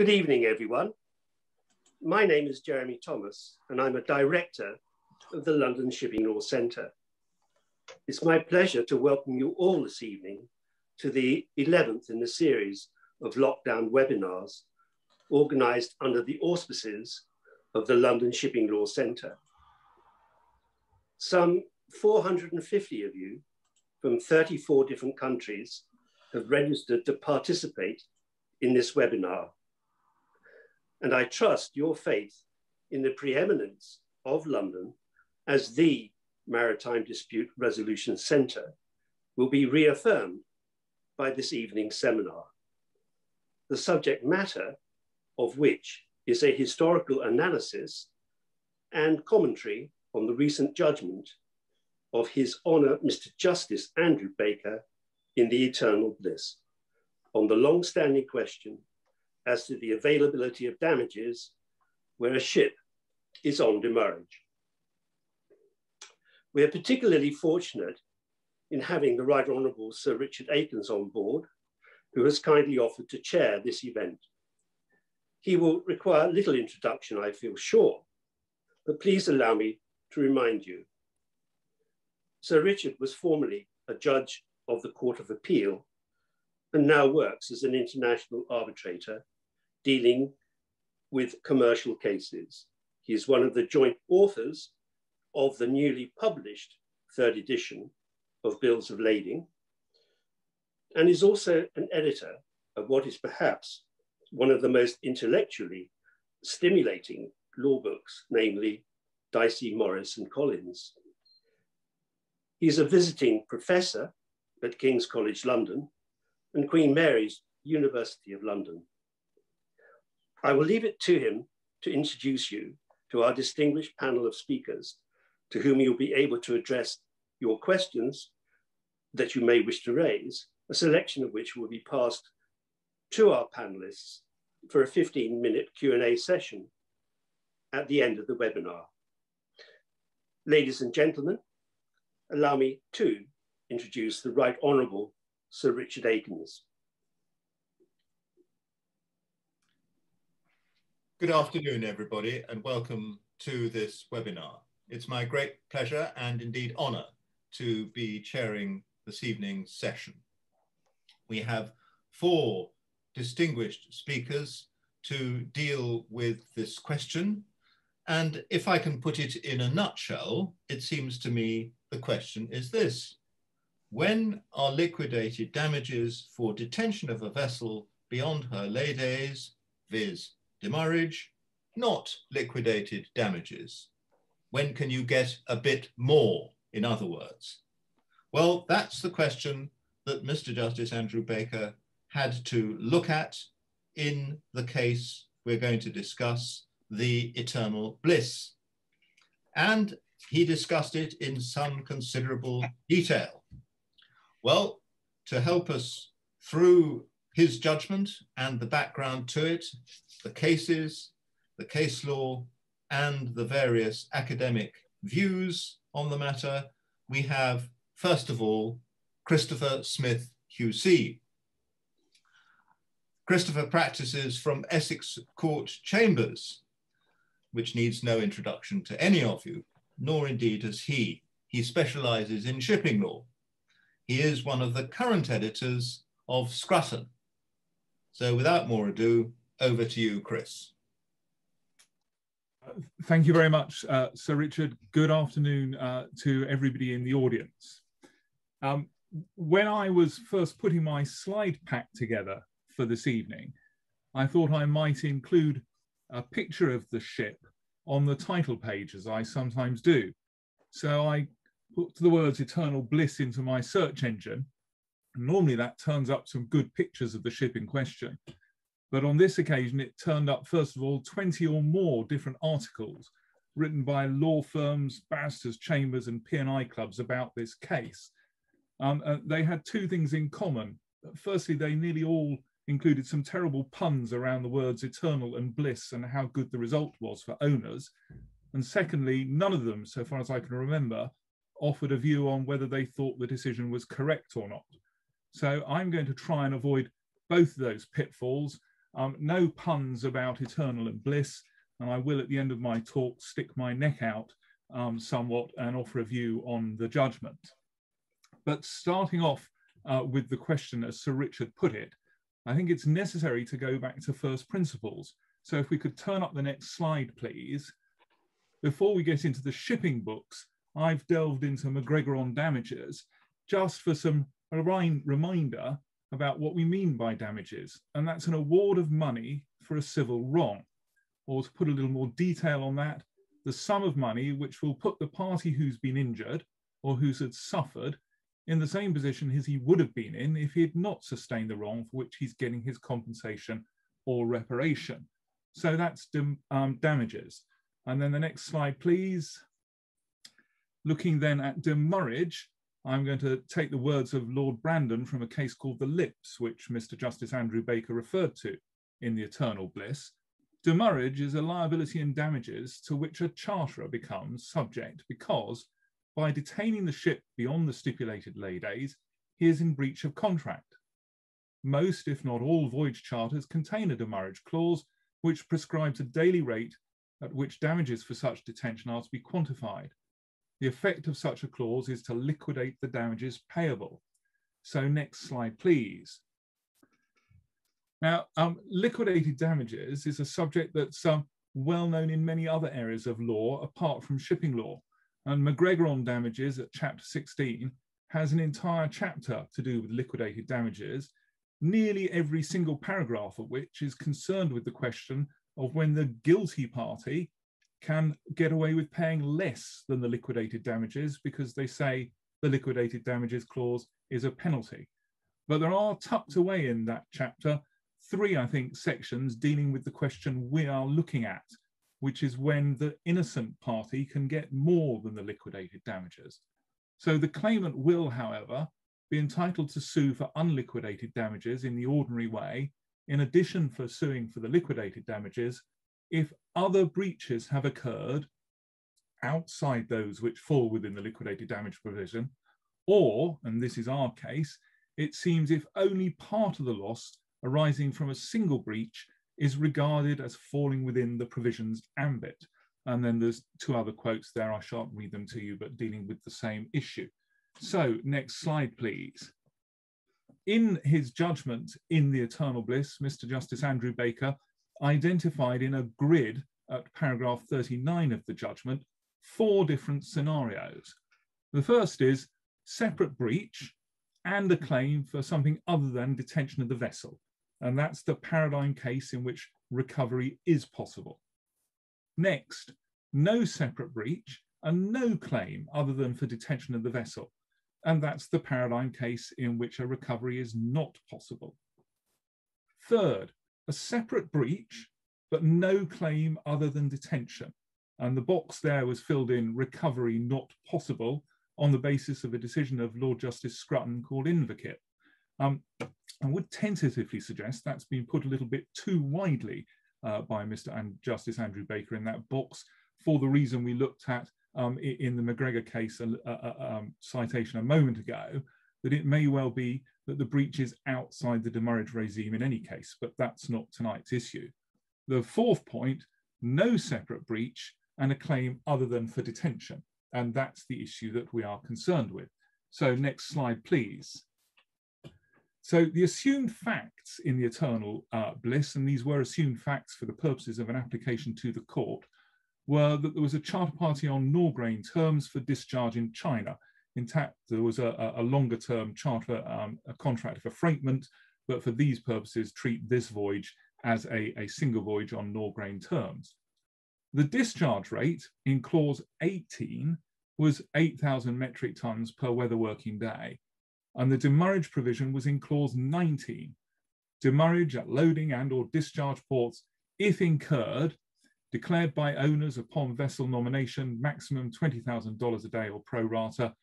Good evening, everyone. My name is Jeremy Thomas, and I'm a director of the London Shipping Law Centre. It's my pleasure to welcome you all this evening to the 11th in the series of lockdown webinars organised under the auspices of the London Shipping Law Centre. Some 450 of you from 34 different countries have registered to participate in this webinar. And I trust your faith in the preeminence of London as the Maritime Dispute Resolution Centre will be reaffirmed by this evening's seminar. The subject matter of which is a historical analysis and commentary on the recent judgment of His Honour Mr. Justice Andrew Baker in the Eternal Bliss on the long-standing question as to the availability of damages where a ship is on demurrage. We are particularly fortunate in having the Right Honourable Sir Richard Aikens on board, who has kindly offered to chair this event. He will require little introduction, I feel sure, but please allow me to remind you. Sir Richard was formerly a judge of the Court of Appeal and now works as an international arbitrator dealing with commercial cases. He is one of the joint authors of the newly published third edition of Bills of Lading and is also an editor of what is perhaps one of the most intellectually stimulating law books, namely Dicey, Morris and Collins. He's a visiting professor at King's College London and Queen Mary's University of London. I will leave it to him to introduce you to our distinguished panel of speakers to whom you'll be able to address your questions that you may wish to raise, a selection of which will be passed to our panelists for a 15 minute Q&A session at the end of the webinar. Ladies and gentlemen, allow me to introduce the Right Honourable Sir Richard Aikens. Good afternoon, everybody, and welcome to this webinar. It's my great pleasure and indeed honour to be chairing this evening's session. We have four distinguished speakers to deal with this question. And if I can put it in a nutshell, it seems to me the question is this. When are liquidated damages for detention of a vessel beyond her lay days, viz. Demurrage, not liquidated damages? When can you get a bit more, in other words? Well, that's the question that Mr. Justice Andrew Baker had to look at in the case we're going to discuss, the eternal bliss. And he discussed it in some considerable detail. Well, to help us through his judgment and the background to it, the cases, the case law, and the various academic views on the matter, we have, first of all, Christopher Smith QC. Christopher practices from Essex Court Chambers, which needs no introduction to any of you, nor indeed does he. He specializes in shipping law. He is one of the current editors of Scrutton. So without more ado, over to you, Chris. Thank you very much, uh, Sir Richard. Good afternoon uh, to everybody in the audience. Um, when I was first putting my slide pack together for this evening, I thought I might include a picture of the ship on the title page, as I sometimes do. So I put the words eternal bliss into my search engine, normally that turns up some good pictures of the ship in question. But on this occasion, it turned up, first of all, 20 or more different articles written by law firms, barristers' chambers, and P&I clubs about this case. Um, uh, they had two things in common. Firstly, they nearly all included some terrible puns around the words eternal and bliss and how good the result was for owners. And secondly, none of them, so far as I can remember, offered a view on whether they thought the decision was correct or not. So I'm going to try and avoid both of those pitfalls Um, no puns about eternal and bliss, and I will at the end of my talk stick my neck out um, somewhat and offer a view on the judgment. But starting off uh, with the question as Sir Richard put it, I think it's necessary to go back to first principles. So if we could turn up the next slide, please. Before we get into the shipping books, I've delved into McGregor on damages just for some a reminder about what we mean by damages. And that's an award of money for a civil wrong. Or to put a little more detail on that, the sum of money which will put the party who's been injured or who's had suffered in the same position as he would have been in if he had not sustained the wrong for which he's getting his compensation or reparation. So that's um, damages. And then the next slide, please. Looking then at demurrage, I'm going to take the words of Lord Brandon from a case called The Lips, which Mr. Justice Andrew Baker referred to in The Eternal Bliss. Demurrage is a liability in damages to which a charterer becomes subject because by detaining the ship beyond the stipulated lay days, he is in breach of contract. Most, if not all, voyage charters contain a demurrage clause which prescribes a daily rate at which damages for such detention are to be quantified. The effect of such a clause is to liquidate the damages payable. So next slide, please. Now, um, liquidated damages is a subject that's um, well known in many other areas of law apart from shipping law. And McGregor on damages at chapter 16 has an entire chapter to do with liquidated damages, nearly every single paragraph of which is concerned with the question of when the guilty party can get away with paying less than the liquidated damages because they say the liquidated damages clause is a penalty. But there are tucked away in that chapter three, I think, sections dealing with the question we are looking at, which is when the innocent party can get more than the liquidated damages. So the claimant will, however, be entitled to sue for unliquidated damages in the ordinary way, in addition for suing for the liquidated damages if other breaches have occurred outside those which fall within the liquidated damage provision, or, and this is our case, it seems if only part of the loss arising from a single breach is regarded as falling within the provision's ambit. And then there's two other quotes there, I shan't read them to you, but dealing with the same issue. So next slide, please. In his judgment in the Eternal Bliss, Mr. Justice Andrew Baker identified in a grid at paragraph 39 of the judgment four different scenarios. The first is separate breach and a claim for something other than detention of the vessel. And that's the paradigm case in which recovery is possible. Next, no separate breach and no claim other than for detention of the vessel. And that's the paradigm case in which a recovery is not possible. Third, a separate breach, but no claim other than detention. And the box there was filled in recovery not possible on the basis of a decision of Lord Justice Scrutton called Inverkip. Um, I would tentatively suggest that's been put a little bit too widely uh, by Mr. and Justice Andrew Baker in that box for the reason we looked at um, in the McGregor case um, citation a moment ago, that it may well be that the breach is outside the demurrage regime in any case, but that's not tonight's issue. The fourth point, no separate breach and a claim other than for detention. And that's the issue that we are concerned with. So next slide, please. So the assumed facts in the eternal uh, bliss, and these were assumed facts for the purposes of an application to the court, were that there was a charter party on Norgrain terms for discharge in China intact. There was a, a longer term charter, um, a contract for freightment, but for these purposes, treat this voyage as a, a single voyage on Norgrain terms. The discharge rate in clause 18 was 8,000 metric tons per weather working day, and the demurrage provision was in clause 19. Demurrage at loading and or discharge ports, if incurred, declared by owners upon vessel nomination, maximum $20,000 a day or pro rata,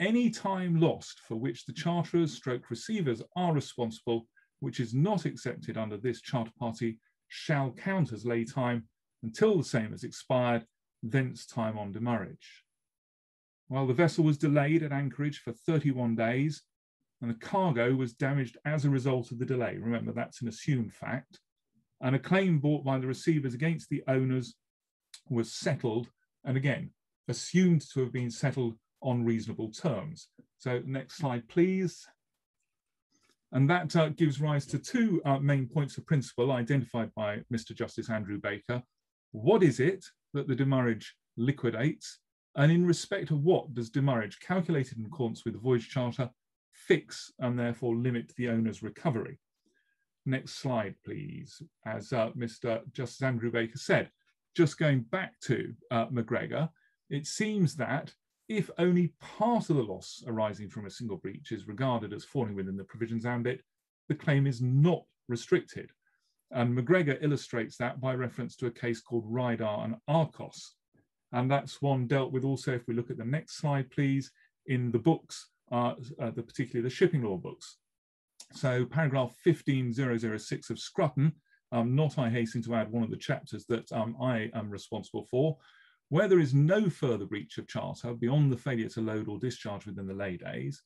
any time lost for which the charterers stroke receivers are responsible, which is not accepted under this charter party, shall count as lay time until the same has expired, thence time on demurrage. While the vessel was delayed at anchorage for 31 days, and the cargo was damaged as a result of the delay. Remember, that's an assumed fact. and a claim brought by the receivers against the owners was settled, and again, assumed to have been settled on reasonable terms. So next slide, please. And that uh, gives rise to two uh, main points of principle identified by Mr. Justice Andrew Baker. What is it that the demurrage liquidates? And in respect of what does demurrage, calculated in accordance with the voyage charter, fix and therefore limit the owner's recovery? Next slide, please. As uh, Mr. Justice Andrew Baker said, just going back to uh, McGregor, it seems that if only part of the loss arising from a single breach is regarded as falling within the provisions ambit, the claim is not restricted. And McGregor illustrates that by reference to a case called Reidar and Arcos. And that's one dealt with also, if we look at the next slide, please, in the books, uh, uh, the, particularly the shipping law books. So paragraph 15006 of Scrutton, um, not I hasten to add one of the chapters that um, I am responsible for, where there is no further breach of charter beyond the failure to load or discharge within the lay days,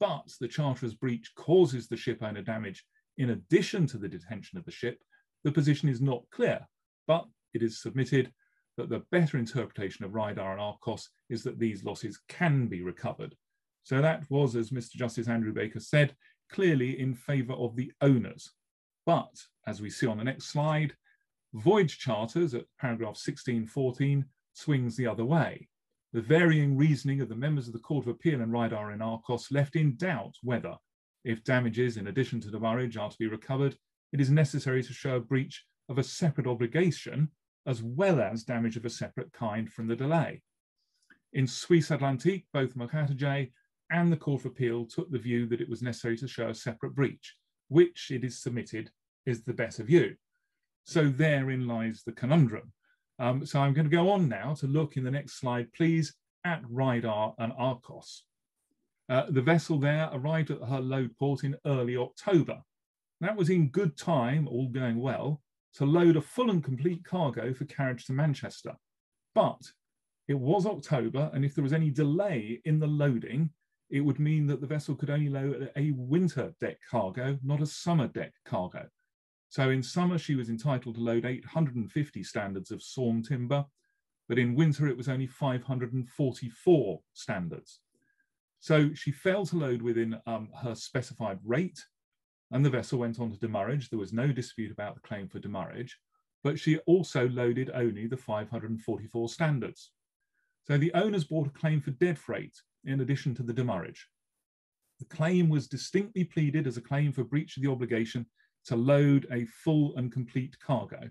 but the charterer's breach causes the ship owner damage in addition to the detention of the ship, the position is not clear, but it is submitted that the better interpretation of Reidar and Arcos is that these losses can be recovered. So that was, as Mr. Justice Andrew Baker said, clearly in favour of the owners. But as we see on the next slide, voyage charters at paragraph 1614 swings the other way. The varying reasoning of the members of the Court of Appeal and Reidar and Arcos left in doubt whether, if damages in addition to demurrage are to be recovered, it is necessary to show a breach of a separate obligation as well as damage of a separate kind from the delay. In Suisse Atlantique, both Mocatta J and the Court of Appeal took the view that it was necessary to show a separate breach, which it is submitted is the better view. So therein lies the conundrum. Um, so I'm going to go on now to look in the next slide, please, at Reidar and Arcos. Uh, the vessel there arrived at her load port in early October. That was in good time, all going well, to load a full and complete cargo for carriage to Manchester. But it was October, and if there was any delay in the loading, it would mean that the vessel could only load a winter deck cargo, not a summer deck cargo. So in summer, she was entitled to load 850 standards of sawn timber, but in winter, it was only 544 standards. So she failed to load within um, her specified rate, and the vessel went on to demurrage. There was no dispute about the claim for demurrage, but she also loaded only the 544 standards. So the owners brought a claim for dead freight in addition to the demurrage. The claim was distinctly pleaded as a claim for breach of the obligation to load a full and complete cargo.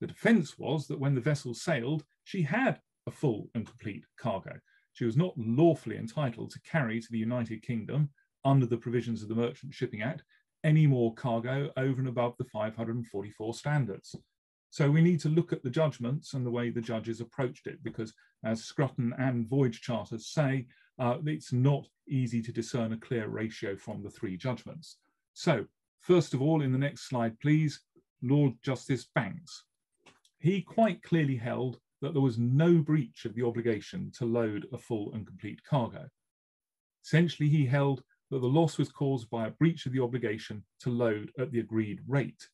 The defense was that when the vessel sailed, she had a full and complete cargo. She was not lawfully entitled to carry to the United Kingdom, under the provisions of the Merchant Shipping Act, any more cargo over and above the 544 standards. So we need to look at the judgments and the way the judges approached it, because as Scrutton and Voyage Charters say, uh, it's not easy to discern a clear ratio from the three judgments. So First of all, in the next slide, please, Lord Justice Bankes. He quite clearly held that there was no breach of the obligation to load a full and complete cargo. Essentially, he held that the loss was caused by a breach of the obligation to load at the agreed rate,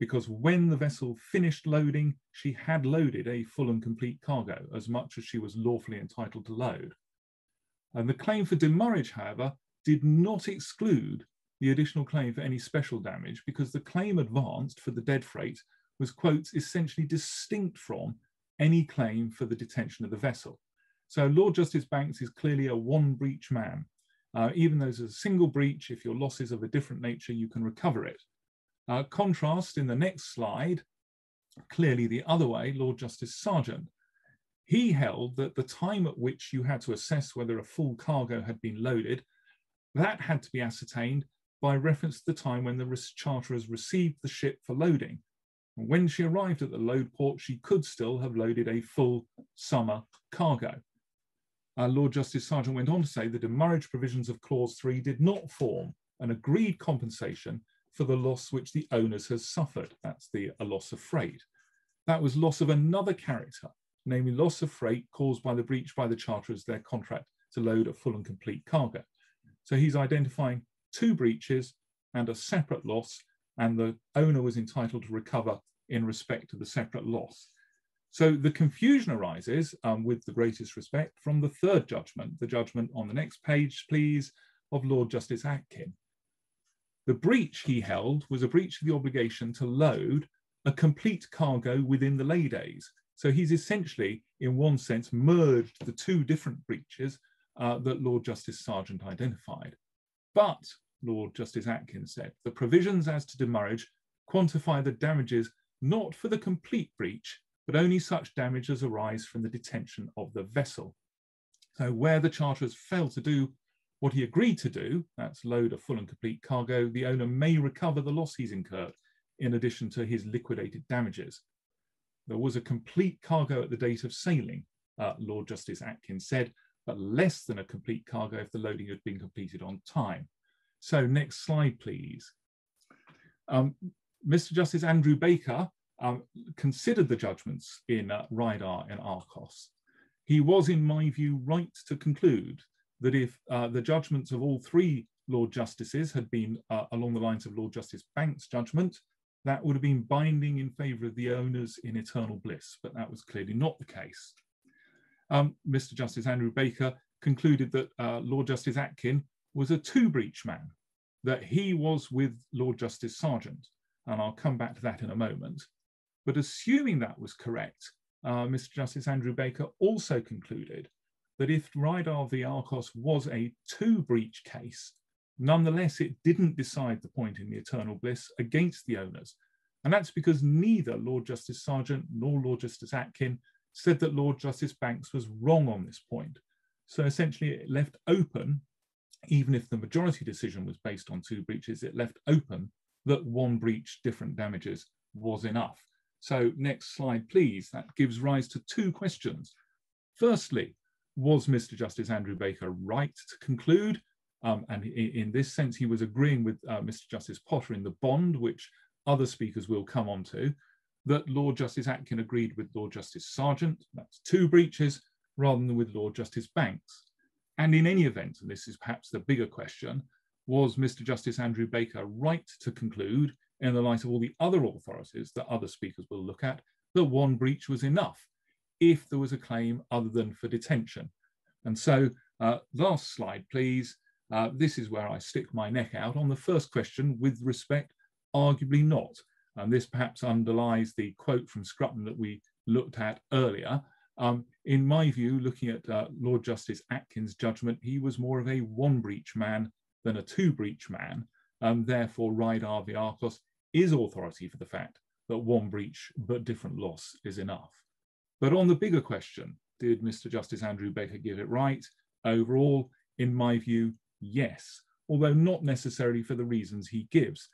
because when the vessel finished loading, she had loaded a full and complete cargo, as much as she was lawfully entitled to load. And the claim for demurrage, however, did not exclude the additional claim for any special damage because the claim advanced for the dead freight was, quote, essentially distinct from any claim for the detention of the vessel. So Lord Justice Bankes is clearly a one breach man. Uh, even though there's a single breach, if your loss is of a different nature, you can recover it. Uh, contrast in the next slide, clearly the other way, Lord Justice Sargant. He held that the time at which you had to assess whether a full cargo had been loaded, that had to be ascertained by reference to the time when the charterers received the ship for loading. when she arrived at the load port, she could still have loaded a full summer cargo. Uh, Lord Justice Sargant went on to say that the demurrage provisions of Clause 3 did not form an agreed compensation for the loss which the owners has suffered. That's the a loss of freight. That was loss of another character, namely loss of freight caused by the breach by the charterers their contract to load a full and complete cargo. So he's identifying two breaches and a separate loss and the owner was entitled to recover in respect to the separate loss. So the confusion arises, um, with the greatest respect, from the third judgment, the judgment on the next page, please, of Lord Justice Atkin. The breach he held was a breach of the obligation to load a complete cargo within the lay days. So he's essentially, in one sense, merged the two different breaches uh, that Lord Justice Sargant identified. But, Lord Justice Atkins said, the provisions as to demurrage quantify the damages not for the complete breach, but only such damage as arise from the detention of the vessel. So where the charterers fail to do what he agreed to do, that's load a full and complete cargo, the owner may recover the loss he's incurred in addition to his liquidated damages. There was a complete cargo at the date of sailing, uh, Lord Justice Atkins said, but less than a complete cargo if the loading had been completed on time. So next slide, please. Um, Mr. Justice Andrew Baker um, considered the judgments in uh, Reidar and Arcos. He was, in my view, right to conclude that if uh, the judgments of all three Lord Justices had been uh, along the lines of Lord Justice Bankes' judgment, that would have been binding in favour of the owners in eternal bliss, but that was clearly not the case. Um, Mr. Justice Andrew Baker concluded that uh, Lord Justice Atkin was a two breach man, that he was with Lord Justice Sargant, and I'll come back to that in a moment. But assuming that was correct, uh, Mr. Justice Andrew Baker also concluded that if Reidar v Arcos was a two breach case, nonetheless it didn't decide the point in the eternal bliss against the owners. And that's because neither Lord Justice Sargant nor Lord Justice Atkin said that Lord Justice Bankes was wrong on this point. So essentially it left open, even if the majority decision was based on two breaches, it left open that one breach, different damages was enough. So next slide, please. That gives rise to two questions. Firstly, was Mr. Justice Andrew Baker right to conclude? Um, and in, this sense, he was agreeing with uh, Mr. Justice Potter in the Bonde, which other speakers will come on to, that Lord Justice Atkin agreed with Lord Justice Sargant, that's two breaches, rather than with Lord Justice Bankes. And in any event, and this is perhaps the bigger question, was Mr. Justice Andrew Baker right to conclude in the light of all the other authorities that other speakers will look at, that one breach was enough if there was a claim other than for detention. And so, uh, last slide, please. Uh, this is where I stick my neck out on the first question with respect, arguably not. And this perhaps underlies the quote from Scrutton that we looked at earlier. Um, in my view, looking at uh, Lord Justice Atkins' judgment, he was more of a one breach man than a two breach man. And therefore, Reidar v Arcos is authority for the fact that one breach but different loss is enough. But on the bigger question, did Mr. Justice Andrew Baker give it right? Overall, in my view, yes, although not necessarily for the reasons he gives.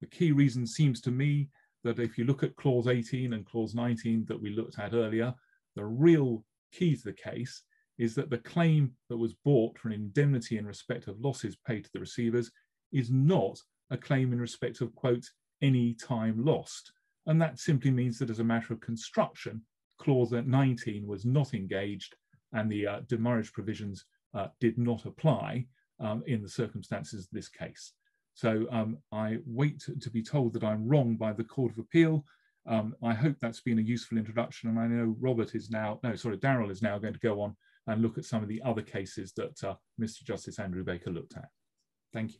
The key reason seems to me that if you look at clause 18 and clause 19 that we looked at earlier, the real key to the case is that the claim that was brought for an indemnity in respect of losses paid to the receivers is not a claim in respect of, quote, any time lost. And that simply means that as a matter of construction, clause 19 was not engaged and the uh, demurrage provisions uh, did not apply um, in the circumstances of this case. So um, I wait to, to, be told that I'm wrong by the Court of Appeal. Um, I hope that's been a useful introduction and I know Robert is now, no, sorry, Darryl is now going to go on and look at some of the other cases that uh, Mr. Justice Andrew Baker looked at. Thank you.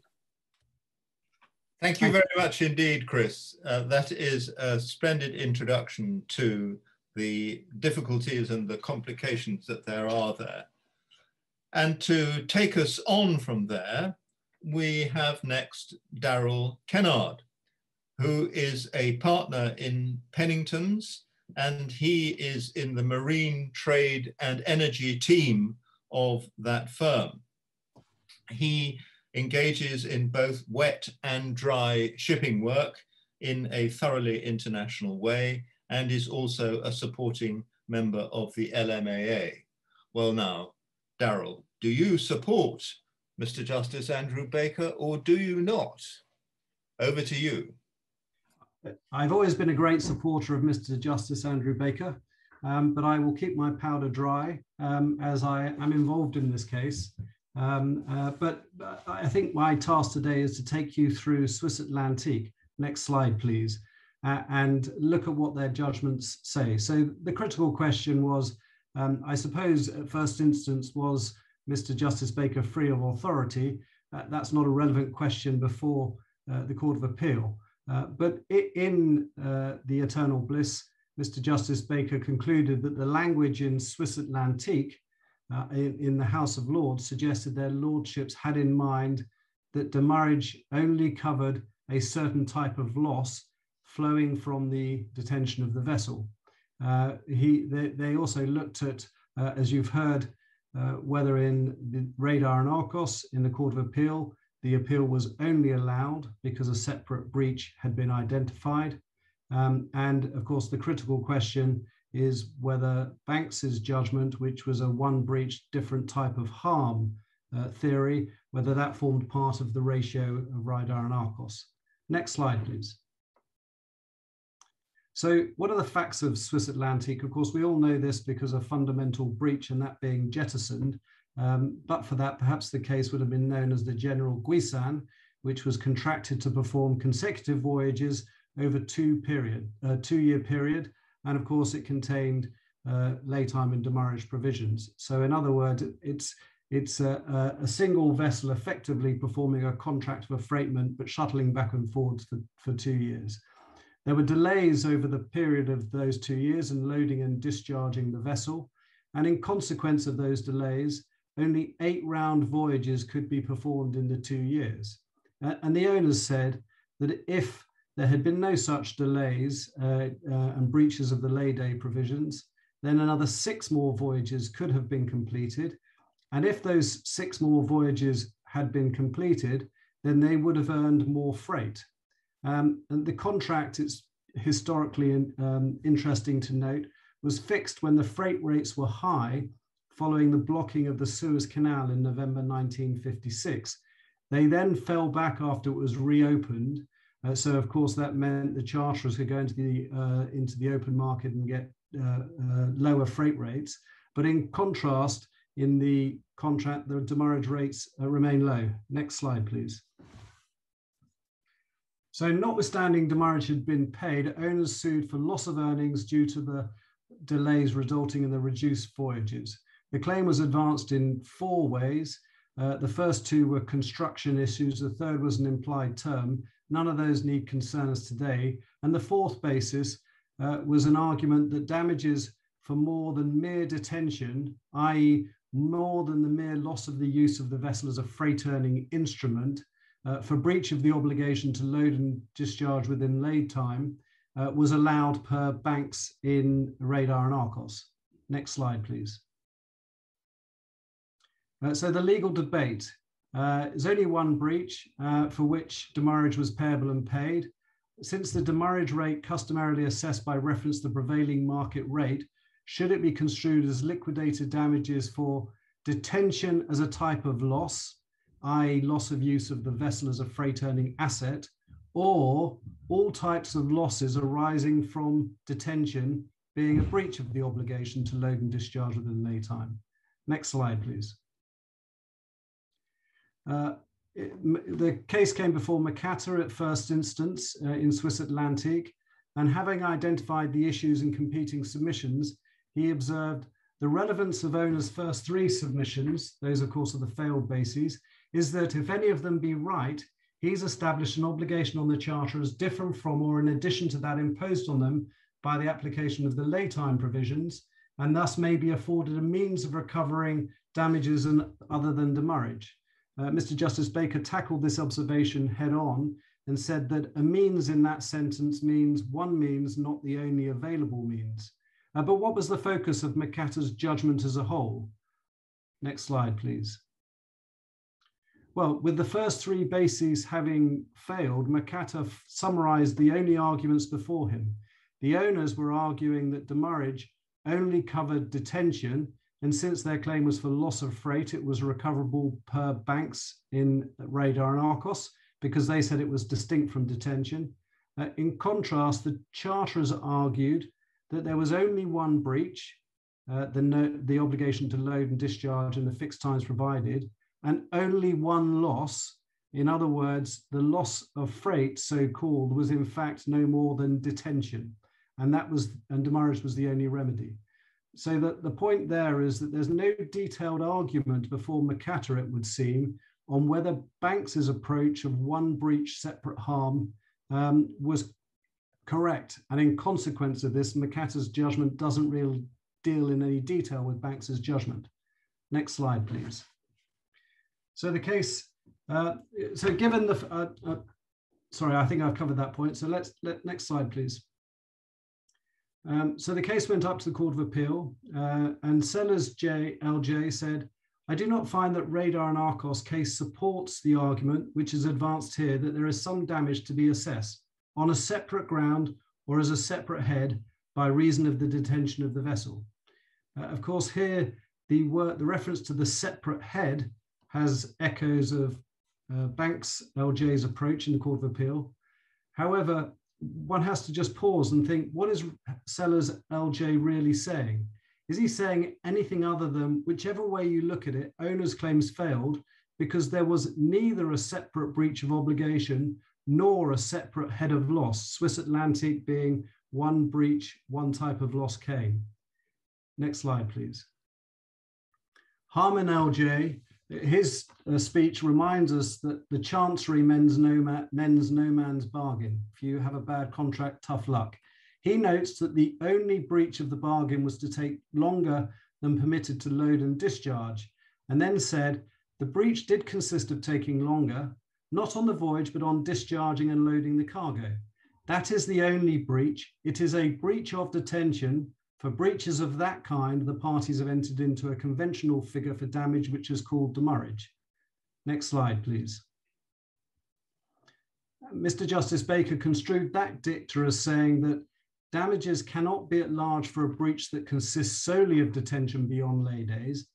Thank you very much indeed, Chris. Uh, that is a splendid introduction to the difficulties and the complications that there are there. And to take us on from there, we have next Darryl Kennard, who is a partner in Penningtons, and he is in the marine trade and energy team of that firm. He engages in both wet and dry shipping work in a thoroughly international way and is also a supporting member of the LMAA. Well now, Darryl, do you support Mr. Justice Andrew Baker or do you not? Over to you. I've always been a great supporter of Mr. Justice Andrew Baker, um, but I will keep my powder dry um, as I am involved in this case. Um, uh, but, I think my task today is to take you through Swiss Atlantique, Next slide, please. Uh, and look at what their judgments say. So the critical question was, um, I suppose at first instance, was Mr. Justice Baker free of authority? Uh, that's not a relevant question before uh, the Court of Appeal. Uh, but in uh, the Eternal Bliss, Mr. Justice Baker concluded that the language in Swiss Atlantique uh, in, in, the House of Lords suggested their lordships had in mind that demurrage only covered a certain type of loss flowing from the detention of the vessel. Uh, he, they, they, also looked at, uh, as you've heard, whether in the Reidar and Arcos in the Court of Appeal, the appeal was only allowed because a separate breach had been identified. Um, and of course, the critical question is whether Bankes's judgment, which was a one breach, different type of harm uh, theory, whether that formed part of the ratio of Reidar and Arcos. Next slide, please. So what are the facts of Swiss Atlantique? Of course, we all know this because of fundamental breach and that being jettisoned. Um, but for that, perhaps the case would have been known as the General Guisan, which was contracted to perform consecutive voyages over two period, uh, two year period. And of course, it contained uh, laytime and demurrage provisions. So in other words, it's it's a, a, single vessel effectively performing a contract of affreightment, but shuttling back and forwards for, for two years. There were delays over the period of those two years in loading and discharging the vessel. And in consequence of those delays, only eight round voyages could be performed in the two years. Uh, and the owners said that if there had been no such delays uh, uh, and breaches of the lay day provisions, then another six more voyages could have been completed. And if those six more voyages had been completed, then they would have earned more freight. Um, and the contract, it's historically um, interesting to note, was fixed when the freight rates were high following the blocking of the Suez Canal in November 1956. They then fell back after it was reopened. Uh, so, of course, that meant the charterers could go into the, uh, into the open market and get uh, uh lower freight rates. But in contrast, in the contract, the demurrage rates uh, remain low. Next slide, please. So notwithstanding demurrage had been paid, owners sued for loss of earnings due to the delays resulting in the reduced voyages. The claim was advanced in four ways. Uh, the first two were construction issues. The third was an implied term. None of those need concern us today. And the fourth basis uh, was an argument that damages for more than mere detention, i.e., more than the mere loss of the use of the vessel as a freight earning instrument, uh, for breach of the obligation to load and discharge within laid time, uh, was allowed per Bankes in Reidar and Arcos. Next slide, please. Uh, so the legal debate uh, is only one breach uh, for which demurrage was payable and paid. Since the demurrage rate customarily assessed by reference to the prevailing market rate, should it be construed as liquidated damages for detention as a type of loss, i.e. loss of use of the vessel as a freight earning asset, or all types of losses arising from detention being a breach of the obligation to load and discharge within lay time. Next slide, please. Uh, it, the case came before Mocatta at first instance uh, in Swiss Atlantique, and having identified the issues in competing submissions, he observed the relevance of owner's first three submissions, those of course are the failed bases, is that if any of them be right, he's established an obligation on the charter as different from or in addition to that imposed on them by the application of the lay time provisions, and thus may be afforded a means of recovering damages and other than demurrage. Uh, Mr. Justice Baker tackled this observation head on and said that a means in that sentence means one means, not the only available means. Uh, but what was the focus of Mocatta's judgment as a whole? Next slide, please. Well, with the first three bases having failed, Mocatta summarized the only arguments before him. The owners were arguing that demurrage only covered detention and since their claim was for loss of freight, it was recoverable per Bankes in Reidar and Arcos because they said it was distinct from detention. Uh, in contrast, the charterers argued that there was only one breach, uh, the, no, the obligation to load and discharge and the fixed times provided, and only one loss, In other words, the loss of freight, so called, was in fact no more than detention. And that was, and demurrage was the only remedy. So that the point there is that there's no detailed argument before Mocatta, it would seem, on whether Bankes's approach of one breach, separate harm um, was correct. And in consequence of this, Mocatta's judgment doesn't really deal in any detail with Bankes's judgment. Next slide, please. So the case, uh, so given the, uh, uh, sorry, I think I've covered that point. So let's, let, next slide, please. Um, so the case went up to the Court of Appeal uh, and Sellers J, LJ said, I do not find that Reidar and Arcos case supports the argument which is advanced here that there is some damage to be assessed on a separate ground or as a separate head by reason of the detention of the vessel. Uh, of course, here the, the reference to the separate head has echoes of uh, Bankes LJ's approach in the Court of Appeal. However, one has to just pause and think, what is Sellers LJ really saying? Is he saying anything other than whichever way you look at it, owner's claims failed because there was neither a separate breach of obligation nor a separate head of loss, Swiss Atlantic being one breach, one type of loss came. Next slide, please. Harman LJ his uh, speech reminds us that the chancery mends no, ma mends no man's bargain. If you have a bad contract, tough luck. He notes that the only breach of the bargain was to take longer than permitted to load and discharge, and then said the breach did consist of taking longer, not on the voyage, but on discharging and loading the cargo. That is the only breach. It is a breach of detention for breaches of that kind, the parties have entered into a conventional figure for damage, which is called demurrage. Next slide, please. Mr. Justice Baker construed that dicta as saying that damages cannot be at large for a breach that consists solely of detention beyond lay days.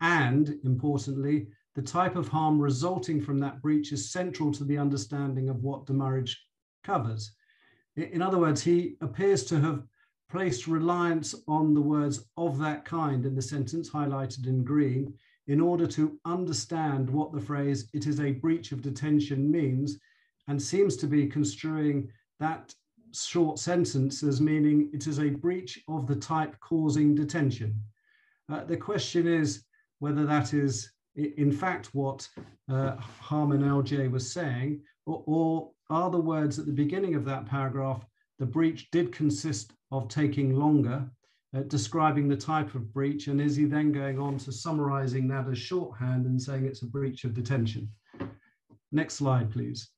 And importantly, the type of harm resulting from that breach is central to the understanding of what demurrage covers. In other words, he appears to have placed reliance on the words of that kind in the sentence highlighted in green in order to understand what the phrase it is a breach of detention means and seems to be construing that short sentence as meaning it is a breach of the type causing detention. Uh, the question is whether that is in fact what uh, LJ was saying or, or are the words at the beginning of that paragraph the breach did consist of taking longer, describing the type of breach, and is he then going on to summarizing that as shorthand and saying it's a breach of detention? Next slide, please.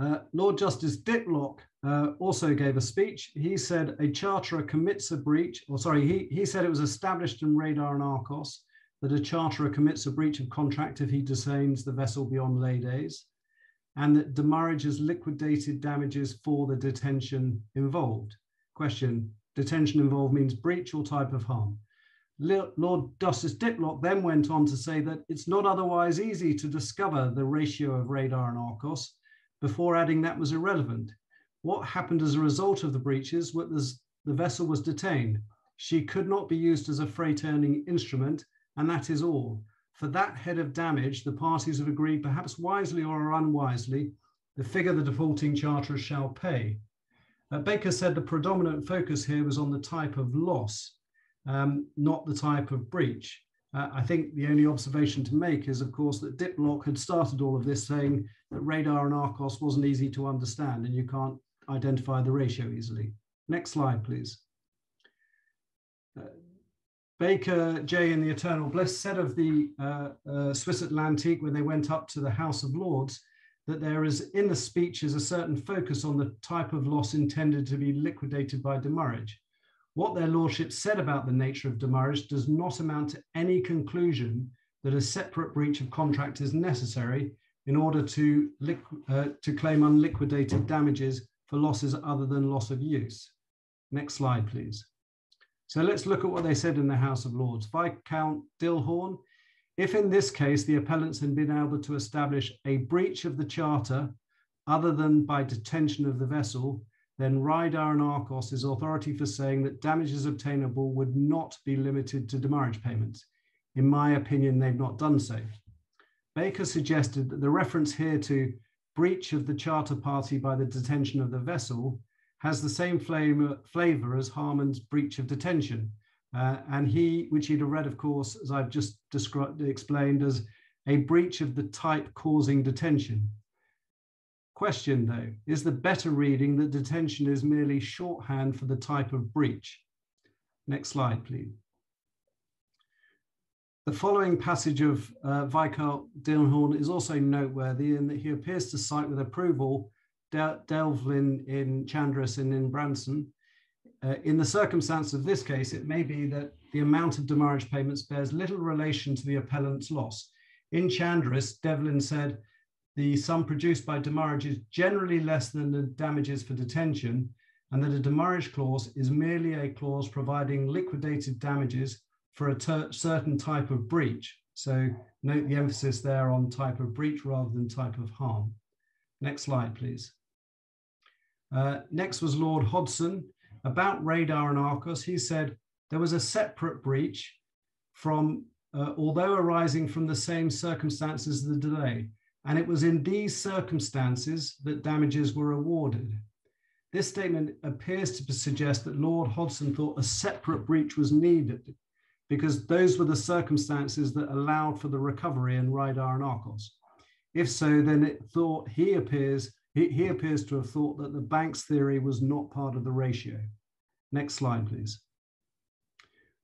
Uh, Lord Justice Diplock uh, also gave a speech. He said a charterer commits a breach, or sorry, he, he said it was established in Reidar and Arcos that a charterer commits a breach of contract if he detains the vessel beyond lay days and that demurrage has liquidated damages for the detention involved. Question, detention involved means breach or type of harm. Lord Justice Diplock then went on to say that it's not otherwise easy to discover the ratio of Reidar and Arcos before adding that was irrelevant. What happened as a result of the breaches was the vessel was detained. She could not be used as a freight earning instrument, and that is all. For that head of damage, the parties have agreed, perhaps wisely or unwisely, the figure the defaulting charterer shall pay. Uh, Baker said the predominant focus here was on the type of loss, um, not the type of breach. Uh, I think the only observation to make is, of course, that Diplock had started all of this saying that Reidar and Arcos wasn't easy to understand and you can't identify the ratio easily. Next slide, please. Uh, Baker J in the Eternal Bliss said of the uh, uh, Swiss Atlantique when they went up to the House of Lords that there is in the speeches a certain focus on the type of loss intended to be liquidated by demurrage. What their lordships said about the nature of demurrage does not amount to any conclusion that a separate breach of contract is necessary in order to, uh, to claim unliquidated damages for losses other than loss of use. Next slide, please. So let's look at what they said in the House of Lords. Viscount Dilhorn, if in this case the appellants had been able to establish a breach of the charter other than by detention of the vessel, then Reidar and Arcos is authority for saying that damages obtainable would not be limited to demurrage payments. In my opinion, they've not done so. Baker suggested that the reference here to breach of the charter party by the detention of the vessel has the same flavor, flavor as Harman's breach of detention. Uh, and he, which he'd read, of course, as I've just described, explained as a breach of the type causing detention. Question though, is the better reading that detention is merely shorthand for the type of breach? Next slide, please. The following passage of uh, Viscount is also noteworthy in that he appears to cite with approval Del Devlin in Chandris and in Branson. Uh, in the circumstance of this case, it may be that the amount of demurrage payments bears little relation to the appellant's loss. In Chandris, Devlin said, the sum produced by demurrage is generally less than the damages for detention, and that a demurrage clause is merely a clause providing liquidated damages for a certain type of breach. So note the emphasis there on type of breach rather than type of harm. Next slide, please. Uh, next was Lord Hodson. About Reidar and Arcos, he said there was a separate breach from, uh, although arising from the same circumstances as the delay, and it was in these circumstances that damages were awarded. This statement appears to suggest that Lord Hodson thought a separate breach was needed because those were the circumstances that allowed for the recovery in Reidar and Arcos. If so, then it thought he appears he, he appears to have thought that the Bankes' theory was not part of the ratio. Next slide, please.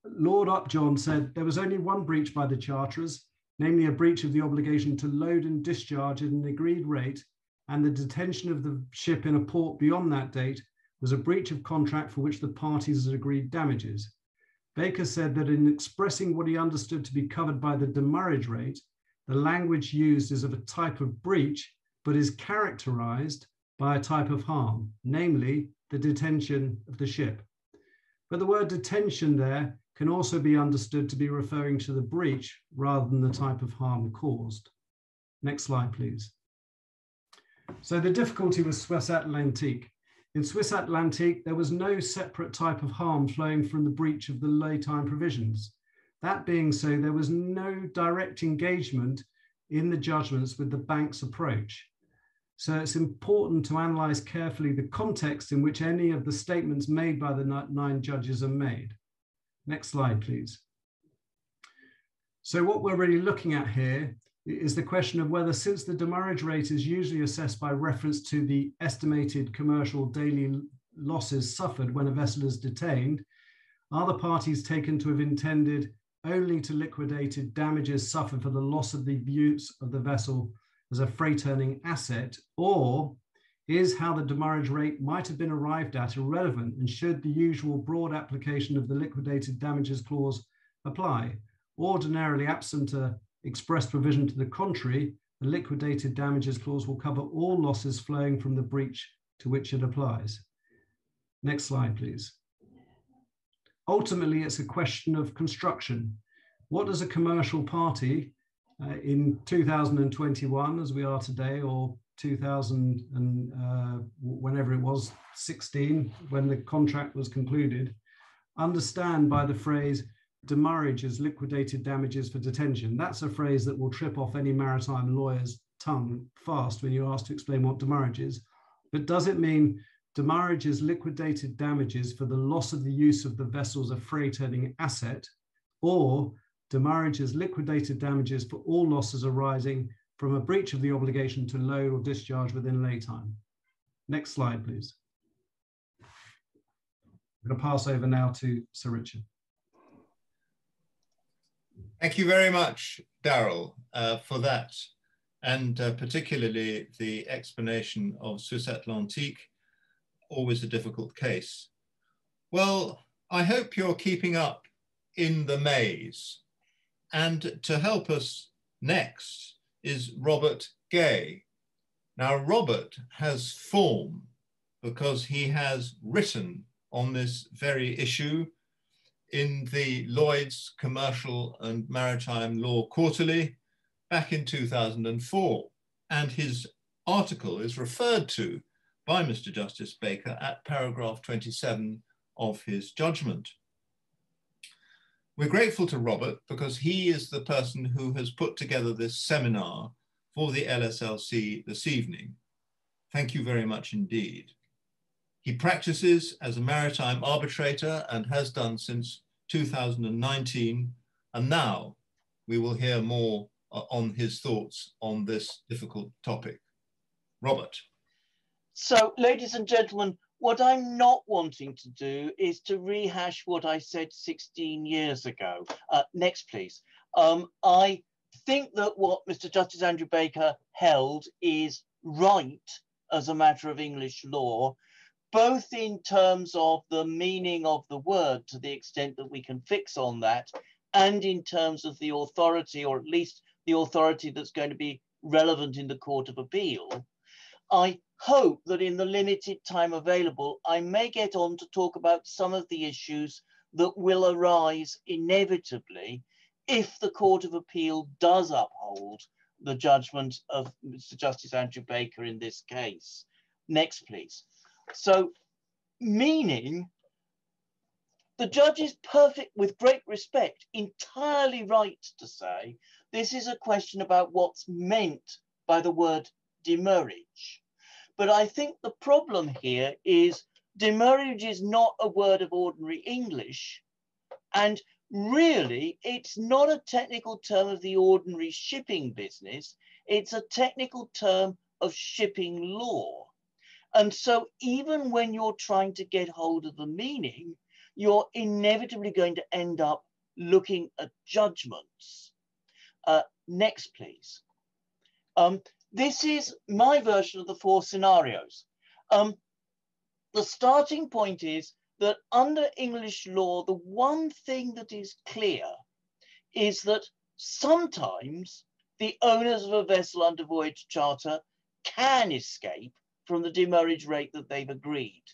Lord Upjohn said there was only one breach by the charterers, namely a breach of the obligation to load and discharge at an agreed rate, and the detention of the ship in a port beyond that date was a breach of contract for which the parties had agreed damages. Baker said that in expressing what he understood to be covered by the demurrage rate, the language used is of a type of breach, but is characterized by a type of harm, namely the detention of the ship. But the word detention there can also be understood to be referring to the breach rather than the type of harm caused. Next slide, please. So the difficulty was Swiss Atlantique. In Swiss Atlantique, there was no separate type of harm flowing from the breach of the laytime provisions. That being so, there was no direct engagement in the judgments with the Bankes' approach. So it's important to analyze carefully the context in which any of the statements made by the nine judges are made. Next slide, please. So what we're really looking at here is the question of whether since the demurrage rate is usually assessed by reference to the estimated commercial daily losses suffered when a vessel is detained, are the parties taken to have intended only to liquidated damages suffered for the loss of the use of the vessel as a freight earning asset, or is how the demurrage rate might have been arrived at irrelevant and should the usual broad application of the liquidated damages clause apply? Ordinarily, absent a express provision to the contrary, the liquidated damages clause will cover all losses flowing from the breach to which it applies. Next slide, please. Ultimately, it's a question of construction. What does a commercial party uh, in 2021, as we are today, or 2000 and uh, whenever it was 16 when the contract was concluded understand by the phrase demurrage as liquidated damages for detention. That's a phrase that will trip off any maritime lawyer's tongue fast when you're asked to explain what demurrage is but does it mean demurrage is liquidated damages for the loss of the use of the vessel as a freight earning asset or demurrage is liquidated damages for all losses arising from a breach of the obligation to load or discharge within lay time. Next slide, please. I'm going to pass over now to Sir Richard. Thank you very much, Darryl, uh, for that, and uh, particularly the explanation of Swiss Atlantique, always a difficult case. Well, I hope you're keeping up in the maze. And to help us next is Robert Gay. Now, Robert has form because he has written on this very issue in the Lloyd's Commercial and Maritime Law Quarterly back in 2004. And his article is referred to by Mr. Justice Baker at paragraph 27 of his judgment. We're grateful to Robert because he is the person who has put together this seminar for the LSLC this evening. Thank you very much indeed. He practices as a maritime arbitrator and has done since 2019. And now we will hear more uh, on his thoughts on this difficult topic. Robert. So, ladies and gentlemen, what I'm not wanting to do is to rehash what I said 16 years ago. Uh, next, please. Um, I think that what Mr. Justice Andrew Baker held is right as a matter of English law, both in terms of the meaning of the word to the extent that we can fix on that, and in terms of the authority, or at least the authority that's going to be relevant in the Court of Appeal. I hope that in the limited time available, I may get on to talk about some of the issues that will arise inevitably if the Court of Appeal does uphold the judgment of Mr. Justice Andrew Baker in this case. Next, please. So, meaning the judge is perfect, with great respect, entirely right to say this is a question about what's meant by the word demurrage. But I think the problem here is demurrage is not a word of ordinary English. And really, it's not a technical term of the ordinary shipping business. It's a technical term of shipping law. And so even when you're trying to get hold of the meaning, you're inevitably going to end up looking at judgments. Uh, next, please. Um, this is my version of the four scenarios. Um, the starting point is that under English law, the one thing that is clear is that sometimes the owners of a vessel under voyage charter can escape from the demurrage rate that they've agreed.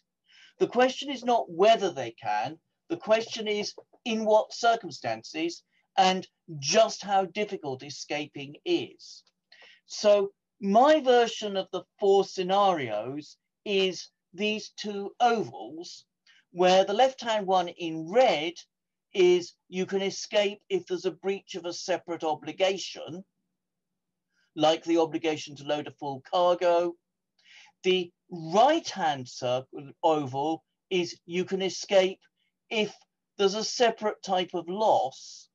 The question is not whether they can, the question is in what circumstances and just how difficult escaping is. So my version of the four scenarios is these two ovals where the left-hand one in red is you can escape if there's a breach of a separate obligation, like the obligation to load a full cargo. The right-hand circle oval is you can escape if there's a separate type of loss,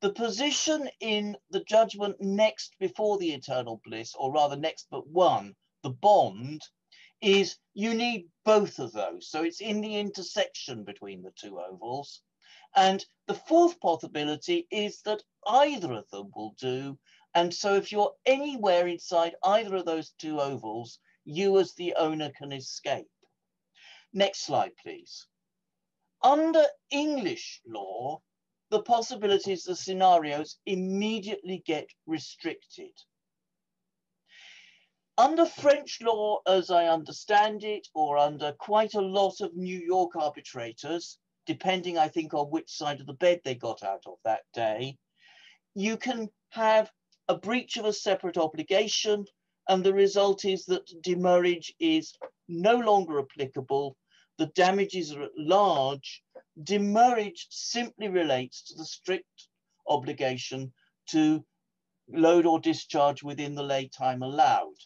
the position in the judgment next before the eternal bliss, or rather next but one, the Bonde, is you need both of those. So it's in the intersection between the two ovals. And the fourth possibility is that either of them will do. And so if you're anywhere inside either of those two ovals, you as the owner can escape. Next slide, please. Under English law, the possibilities, the scenarios immediately get restricted. Under French law, as I understand it, or under quite a lot of New York arbitrators, depending, I think, on which side of the bed they got out of that day, you can have a breach of a separate obligation, and the result is that demurrage is no longer applicable, the damages are at large, demurrage simply relates to the strict obligation to load or discharge within the lay time allowed.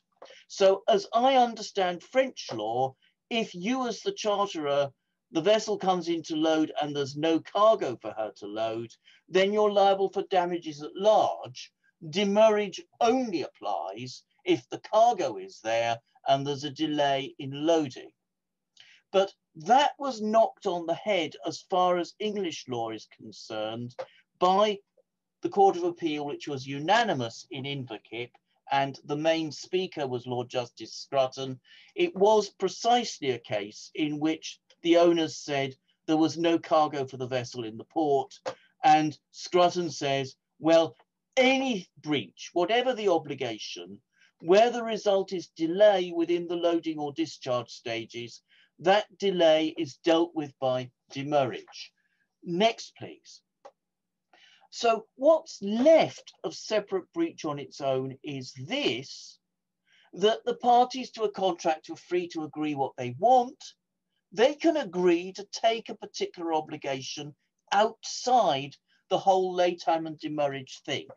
So as I understand French law, if you as the charterer, the vessel comes in to load and there's no cargo for her to load, then you're liable for damages at large. Demurrage only applies if the cargo is there and there's a delay in loading. But that was knocked on the head as far as English law is concerned by the Court of Appeal, which was unanimous in Inverkip, and the main speaker was Lord Justice Scrutton. It was precisely a case in which the owners said there was no cargo for the vessel in the port, and Scrutton says, well, any breach, whatever the obligation, where the result is delay within the loading or discharge stages, that delay is dealt with by demurrage. Next, please. So what's left of separate breach on its own is this, that the parties to a contract are free to agree what they want. They can agree to take a particular obligation outside the whole laytime and demurrage thing.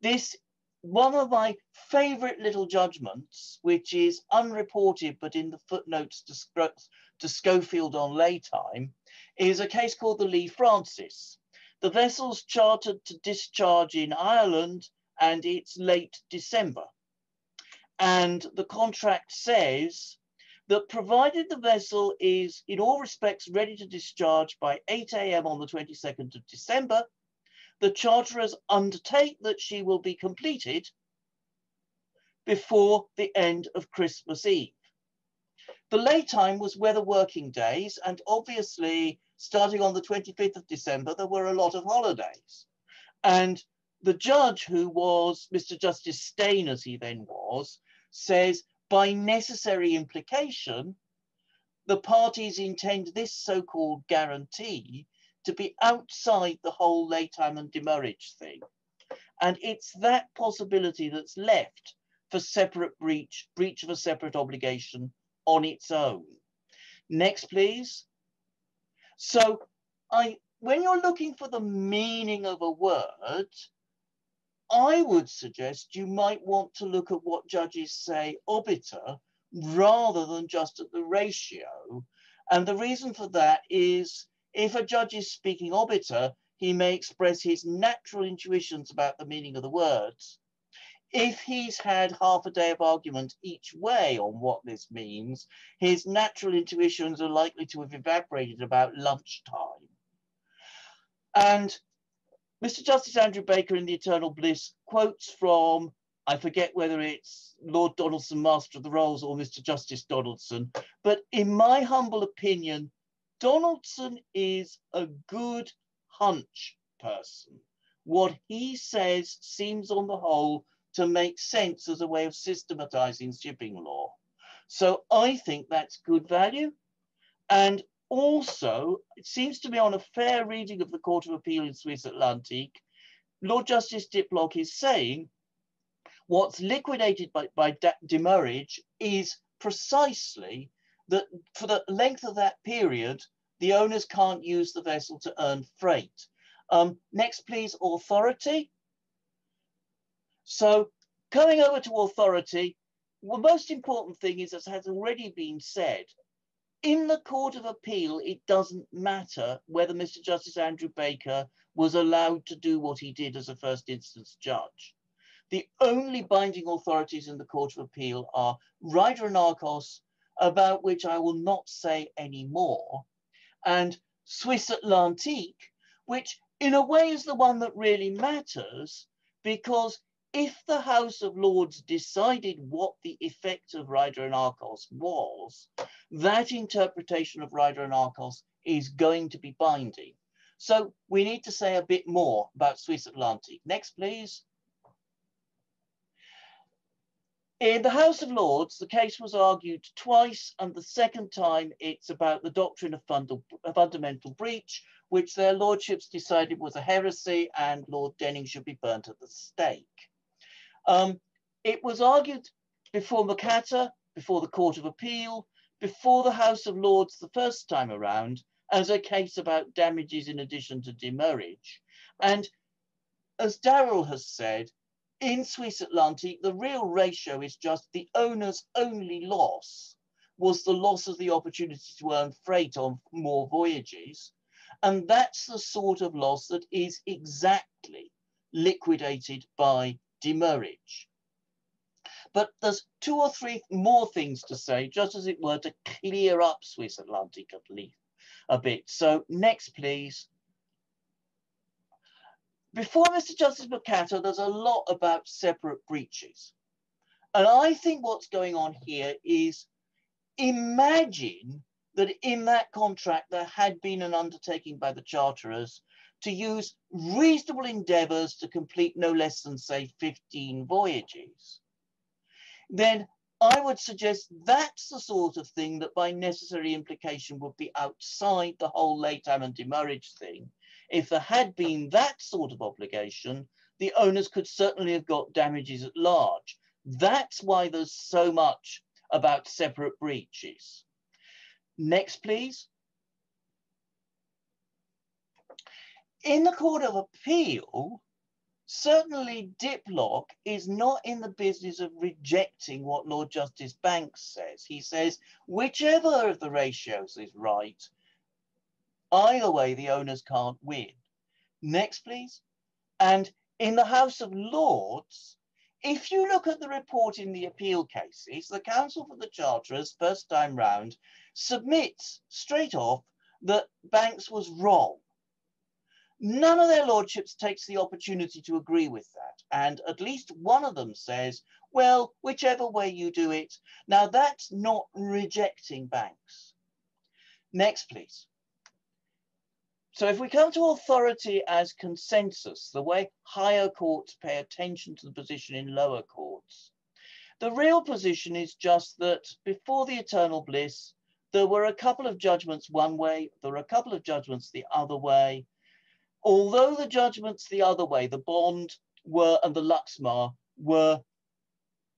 This one of my favorite little judgments, which is unreported but in the footnotes to, to Schofield on Laytime, is a case called the Lee Francis. The vessel's chartered to discharge in Ireland and it's late December. And the contract says that provided the vessel is in all respects ready to discharge by 8 a.m. on the 22nd of December, the charterers undertake that she will be completed before the end of Christmas Eve. The lay time was weather working days, and obviously, starting on the 25th of December, there were a lot of holidays. And the judge, who was Mr. Justice Steyn, as he then was, says by necessary implication, the parties intend this so called guarantee to be outside the whole laytime and demurrage thing. And it's that possibility that's left for separate breach, breach of a separate obligation on its own. Next, please. So I, when you're looking for the meaning of a word, I would suggest you might want to look at what judges say obiter rather than just at the ratio. And the reason for that is if a judge is speaking obiter, he may express his natural intuitions about the meaning of the words. If he's had half a day of argument each way on what this means, his natural intuitions are likely to have evaporated about lunchtime. And Mr. Justice Andrew Baker in The Eternal Bliss quotes from, I forget whether it's Lord Donaldson, Master of the Rolls, or Mr. Justice Donaldson, but in my humble opinion, Donaldson is a good hunch person. What he says seems on the whole to make sense as a way of systematizing shipping law. So I think that's good value. And also, it seems to me on a fair reading of the Court of Appeal in Swiss Atlantique, Lord Justice Diplock is saying what's liquidated by, by demurrage is precisely that for the length of that period, the owners can't use the vessel to earn freight. Um, next, please, authority. So coming over to authority, the most important thing is, as has already been said, in the Court of Appeal, it doesn't matter whether Mr. Justice Andrew Baker was allowed to do what he did as a first instance judge. The only binding authorities in the Court of Appeal are Reidar and Arcos about which I will not say any more, and Swiss Atlantique, which in a way is the one that really matters because if the House of Lords decided what the effect of Reidar and Arcos was, that interpretation of Reidar and Arcos is going to be binding. So we need to say a bit more about Swiss Atlantique. Next, please. In the House of Lords, the case was argued twice, and the second time it's about the doctrine of fundamental breach, which their lordships decided was a heresy and Lord Denning should be burnt at the stake. Um, it was argued before Mocatta, before the Court of Appeal, before the House of Lords the first time around, as a case about damages in addition to demurrage. And as Darryl has said, in Swiss Atlantique, the real ratio is just the owner's only loss was the loss of the opportunity to earn freight on more voyages. And that's the sort of loss that is exactly liquidated by demurrage. But there's two or three more things to say, just as it were, to clear up Swiss Atlantique at least a bit. So next, please before Mr. Justice Mocatta, there's a lot about separate breaches. And I think what's going on here is imagine that in that contract there had been an undertaking by the charterers to use reasonable endeavors to complete no less than, say, 15 voyages. Then I would suggest that's the sort of thing that by necessary implication would be outside the whole laytime and demurrage thing if there had been that sort of obligation, the owners could certainly have got damages at large. That's why there's so much about separate breaches. Next, please. in the Court of Appeal, certainly Diplock is not in the business of rejecting what Lord Justice Bankes says. He says, whichever of the ratios is right, either way, the owners can't win. Next, please. And in the House of Lords, if you look at the report in the appeal cases, the Counsel for the Charterers, first time round, submits straight off that Bankes was wrong. None of their lordships takes the opportunity to agree with that. And at least one of them says, well, whichever way you do it. Now that's not rejecting Bankes. Next, please. So if we come to authority as consensus, the way higher courts pay attention to the position in lower courts, the real position is just that before the eternal bliss, there were a couple of judgments one way, there were a couple of judgments the other way, although the judgments the other way, the Bonde were and the Luxmar were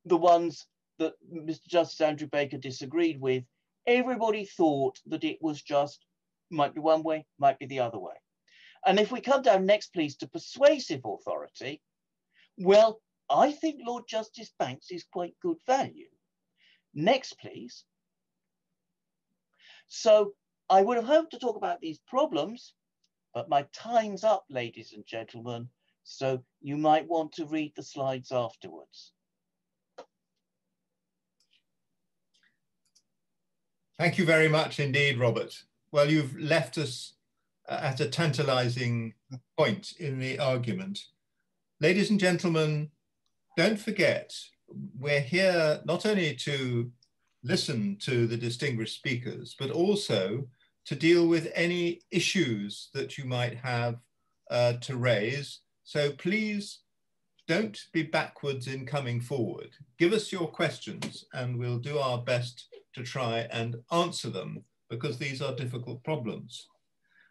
the ones that Mr. Justice Andrew Baker disagreed with, everybody thought that it was just might be one way, might be the other way. And if we come down next, please, to persuasive authority, well, I think Lord Justice Bankes is quite good value. Next, please. So I would have hoped to talk about these problems, but my time's up, ladies and gentlemen, so you might want to read the slides afterwards. Thank you very much indeed, Robert. Well, you've left us uh, at a tantalizing point in the argument. Ladies and gentlemen, don't forget, we're here not only to listen to the distinguished speakers, but also to deal with any issues that you might have uh, to raise. So please don't be backwards in coming forward. Give us your questions and we'll do our best to try and answer them because these are difficult problems.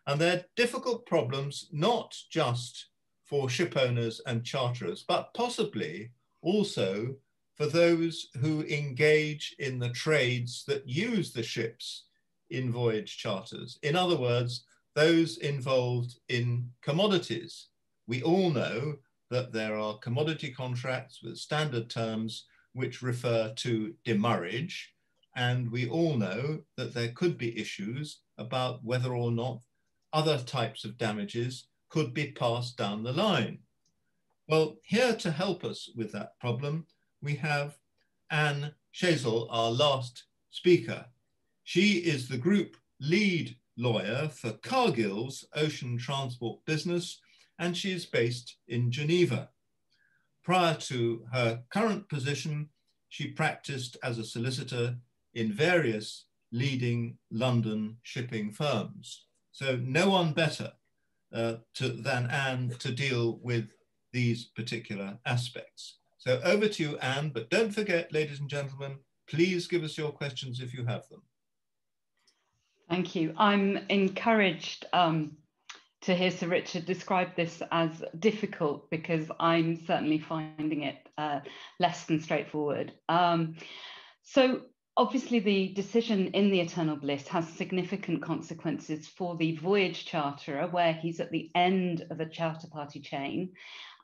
And they're difficult problems not just for ship owners and charterers, but possibly also for those who engage in the trades that use the ships in voyage charters. In other words, those involved in commodities. We all know that there are commodity contracts with standard terms which refer to demurrage. And we all know that there could be issues about whether or not other types of damages could be passed down the line. Well, here to help us with that problem, we have Ann Shazell, our last speaker. She is the group lead lawyer for Cargill's ocean transport business, and she is based in Geneva. Prior to her current position, she practiced as a solicitor in various leading London shipping firms. So no one better uh, to, than Ann to deal with these particular aspects. So over to you, Ann, but don't forget, ladies and gentlemen, please give us your questions if you have them. Thank you. I'm encouraged um, to hear Sir Richard describe this as difficult because I'm certainly finding it uh, less than straightforward. Um, so obviously the decision in the Eternal Bliss has significant consequences for the voyage charterer where he's at the end of a charter party chain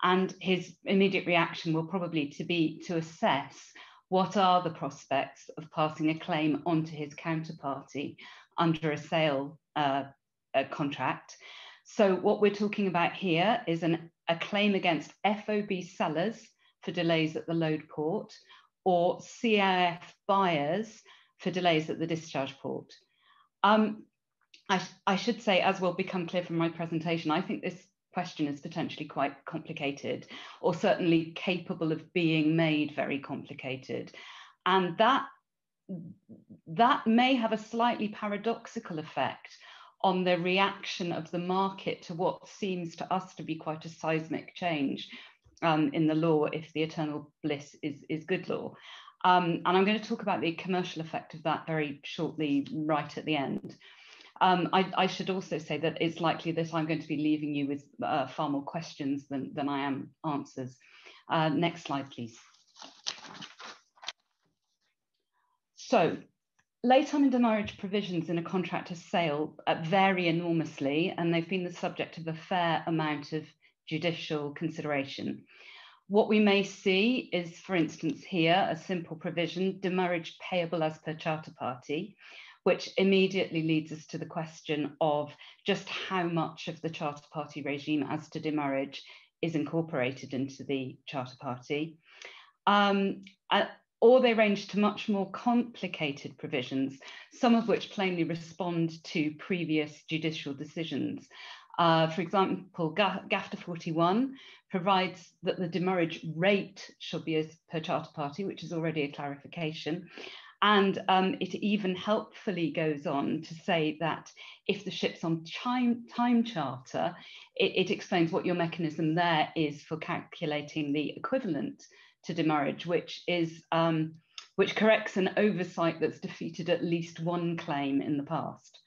and his immediate reaction will probably to be to assess what are the prospects of passing a claim onto his counterparty under a sale uh, a contract. So what we're talking about here is an, a claim against FOB sellers for delays at the load port or CIF buyers for delays at the discharge port. Um, I, I, should say, as will become clear from my presentation, I think this question is potentially quite complicated or certainly capable of being made very complicated. And that that may have a slightly paradoxical effect on the reaction of the market to what seems to us to be quite a seismic change um, in the law if the eternal bliss is, is good law. Um, and I'm going to talk about the commercial effect of that very shortly, right at the end. Um, I, I, should also say that it's likely that I'm going to be leaving you with uh, far more questions than, than I am answers. Uh, next slide, please. So late demurrage provisions in a contract of sale uh, vary enormously, and they've been the subject of a fair amount of judicial consideration. What we may see is, for instance, here a simple provision, demurrage payable as per charter party, which immediately leads us to the question of just how much of the charter party regime as to demurrage is incorporated into the charter party. Um, uh, or they range to much more complicated provisions, some of which plainly respond to previous judicial decisions. Uh, for example, GAFTA 41 provides that the demurrage rate should be as per charter party, which is already a clarification. And um, it even helpfully goes on to say that if the ship's on time, time charter, it, it explains what your mechanism there is for calculating the equivalent to demurrage, which is um, which corrects an oversight that's defeated at least one claim in the past.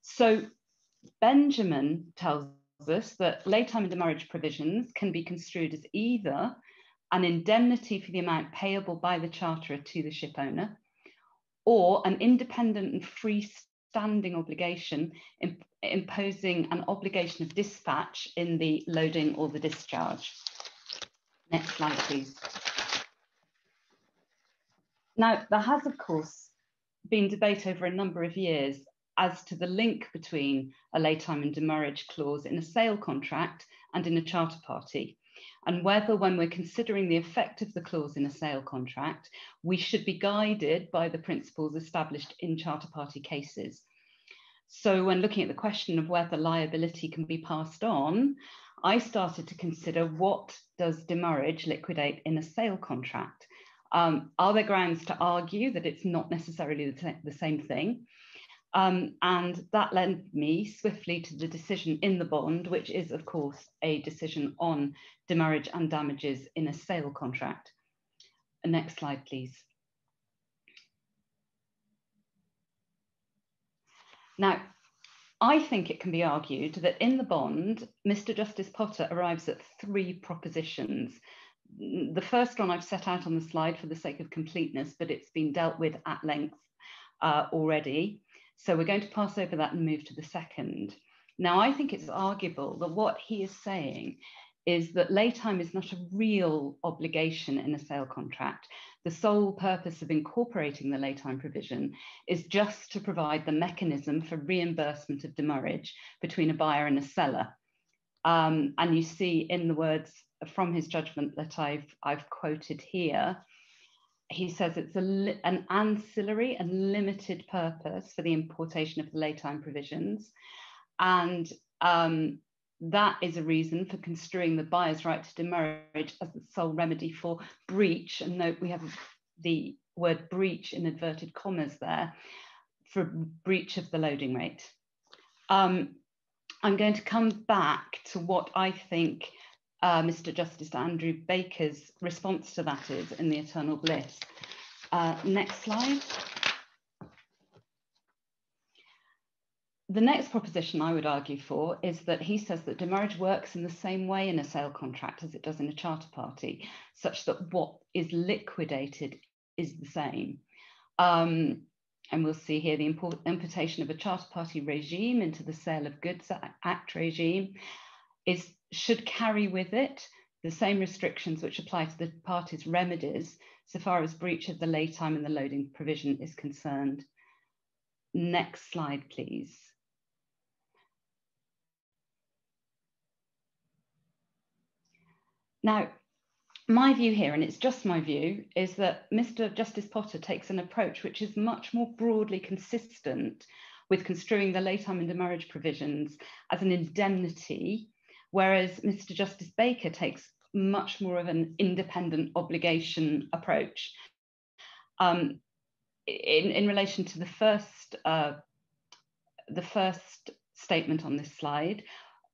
So Benjamin tells us that late time and provisions can be construed as either an indemnity for the amount payable by the charterer to the ship owner, or an independent and freestanding obligation imp imposing an obligation of dispatch in the loading or the discharge. Next slide, please. Now, there has, of course, been debate over a number of years as to the link between a lay time and demurrage clause in a sale contract and in a charter party, and whether, when we're considering the effect of the clause in a sale contract, we should be guided by the principles established in charter party cases. So, when looking at the question of whether liability can be passed on, I started to consider what does demurrage liquidate in a sale contract? Um, are there grounds to argue that it's not necessarily the, the same thing? Um, and that led me swiftly to the decision in the Bonde, which is, of course, a decision on demurrage and damages in a sale contract. Next slide, please. Now, I think it can be argued that in the Bonde, Mr. Justice Potter arrives at three propositions the first one I've set out on the slide for the sake of completeness, but it's been dealt with at length uh, already. So we're going to pass over that and move to the second. Now, I think it's arguable that what he is saying is that lay time is not a real obligation in a sale contract. The sole purpose of incorporating the lay time provision is just to provide the mechanism for reimbursement of demurrage between a buyer and a seller. Um, and you see in the words from his judgment that I've, I've quoted here, he says it's a, an ancillary and limited purpose for the importation of the lay time provisions. And um, that is a reason for construing the buyer's right to demurrage as the sole remedy for breach. And note we have the word breach in inverted commas there for breach of the loading rate. Um, I'm going to come back to what I think uh, Mr. Justice Andrew Baker's response to that is in the Eternal Bliss. Uh, next slide. The next proposition I would argue for is that he says that demurrage works in the same way in a sale contract as it does in a charter party, such that what is liquidated is the same. Um, and we'll see here the import, importation of a charter party regime into the Sale of Goods Act regime is should carry with it the same restrictions which apply to the parties' remedies so far as breach of the lay time and the loading provision is concerned. Next slide, please. Now, my view here, and it's just my view, is that Mr. Justice Potter takes an approach which is much more broadly consistent with construing the lay time and demurrage provisions as an indemnity whereas Mr. Justice Baker takes much more of an independent obligation approach. Um, in, in relation to the first, uh, the first statement on this slide,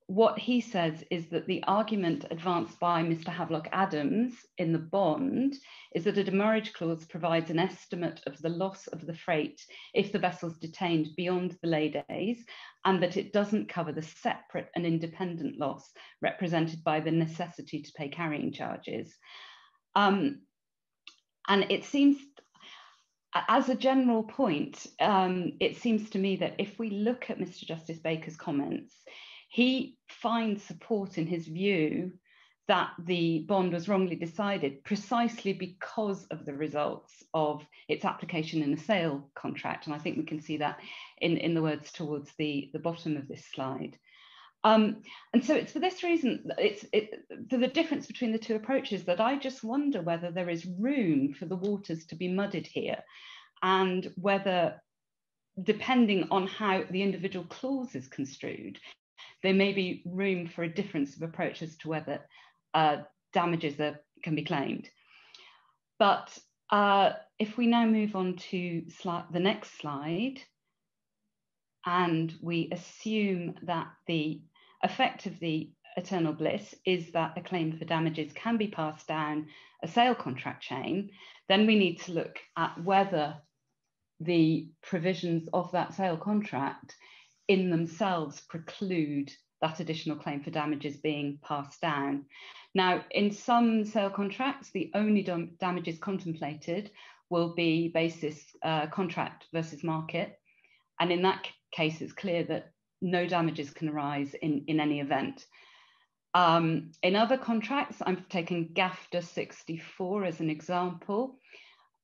what he says is that the argument advanced by Mr. Havelock-Allan in the Bonde is that a demurrage clause provides an estimate of the loss of the freight if the vessel is detained beyond the lay days, and that it doesn't cover the separate and independent loss represented by the necessity to pay carrying charges. Um, and it seems as a general point, um, it seems to me that if we look at Mr. Justice Baker's comments, he finds support in his view that the Bonde was wrongly decided precisely because of the results of its application in the sale contract. And I think we can see that in, in the words towards the, the bottom of this slide. Um, and so it's for this reason, it's it, for the difference between the two approaches that I just wonder whether there is room for the waters to be muddied here and whether, depending on how the individual clause is construed, there may be room for a difference of approach as to whether uh, damages are, can be claimed. But uh, if we now move on to the next slide, and we assume that the effect of the eternal bliss is that a claim for damages can be passed down a sale contract chain, then we need to look at whether the provisions of that sale contract in themselves preclude that additional claim for damages being passed down. Now, in some sale contracts, the only damages contemplated will be basis uh, contract versus market. And in that case, it's clear that no damages can arise in, in any event. Um, in other contracts, I'm taking GAFTA 64 as an example.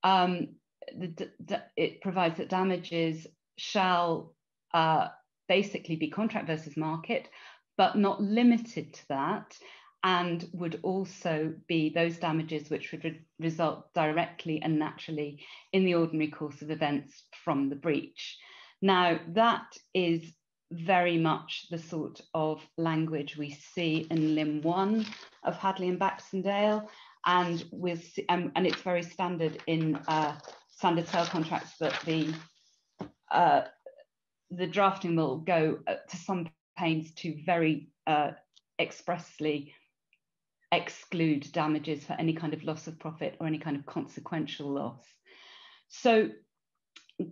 Um, the, it provides that damages shall uh, basically be contract versus market, but not limited to that, and would also be those damages which would re result directly and naturally in the ordinary course of events from the breach. Now, that is very much the sort of language we see in limb one of Hadley and Baxendale, and with um, and it's very standard in uh, standard sale contracts that the uh, the drafting will go uh, to some pains to very uh, expressly exclude damages for any kind of loss of profit or any kind of consequential loss. So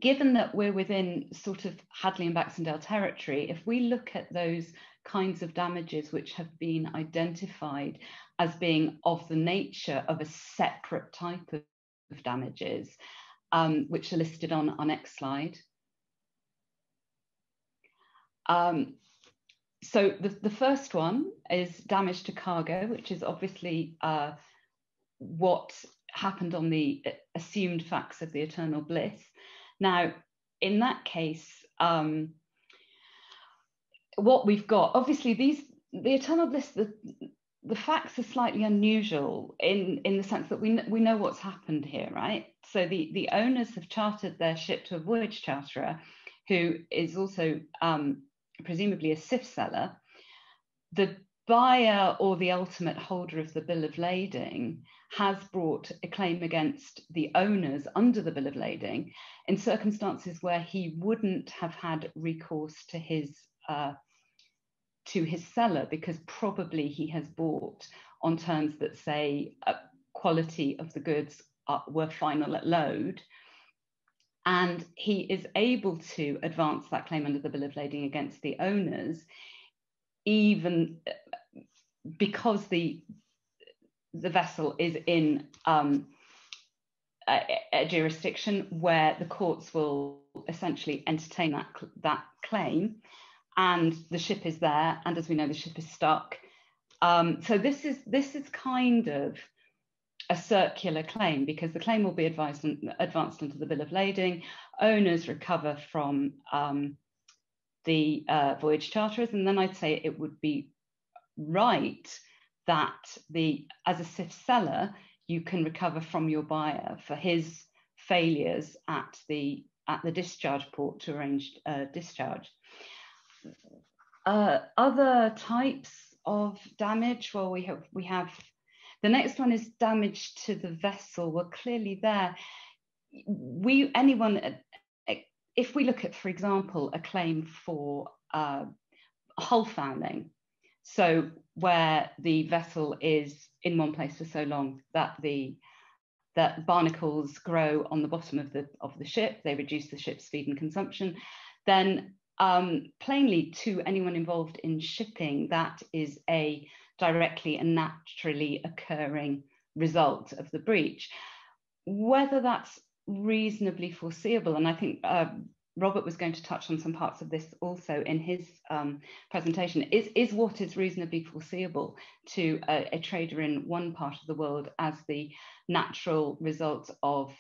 given that we're within sort of Hadley and Baxendale territory, if we look at those kinds of damages which have been identified as being of the nature of a separate type of, of damages, um, which are listed on our next slide. Um, so the, the first one is damage to cargo, which is obviously uh, what happened on the assumed facts of the eternal bliss. Now, in that case, um, what we've got, obviously, these the eternal bliss, the the facts are slightly unusual in in the sense that we we know what's happened here, right? So the the owners have chartered their ship to a voyage charterer, who is also um, presumably a CIF seller. The buyer or the ultimate holder of the bill of lading has brought a claim against the owners under the bill of lading in circumstances where he wouldn't have had recourse to his uh, to his seller because probably he has bought on terms that say uh, quality of the goods are, were final at load and he is able to advance that claim under the bill of lading against the owners even because the the vessel is in um, a, a, jurisdiction where the courts will essentially entertain that, that claim and the ship is there and as we know the ship is stuck. Um, so this is this is kind of a circular claim because the claim will be advised advanced into the bill of lading owners recover from um, the uh, voyage charterers and then i'd say it would be right that the as a CIF seller, you can recover from your buyer for his failures at the at the discharge port to arrange uh, discharge. Uh, other types of damage, well, we have we have the next one is damage to the vessel. Well, clearly there, we anyone if we look at, for example, a claim for uh, hull fouling, so where the vessel is in one place for so long that the that barnacles grow on the bottom of the of the ship, they reduce the ship's speed and consumption, then um, plainly to anyone involved in shipping, that is a directly and naturally occurring result of the breach. Whether that's reasonably foreseeable. And I think uh, Robert was going to touch on some parts of this also in his um, presentation, is, is what is reasonably foreseeable to a, a, trader in one part of the world as the natural result of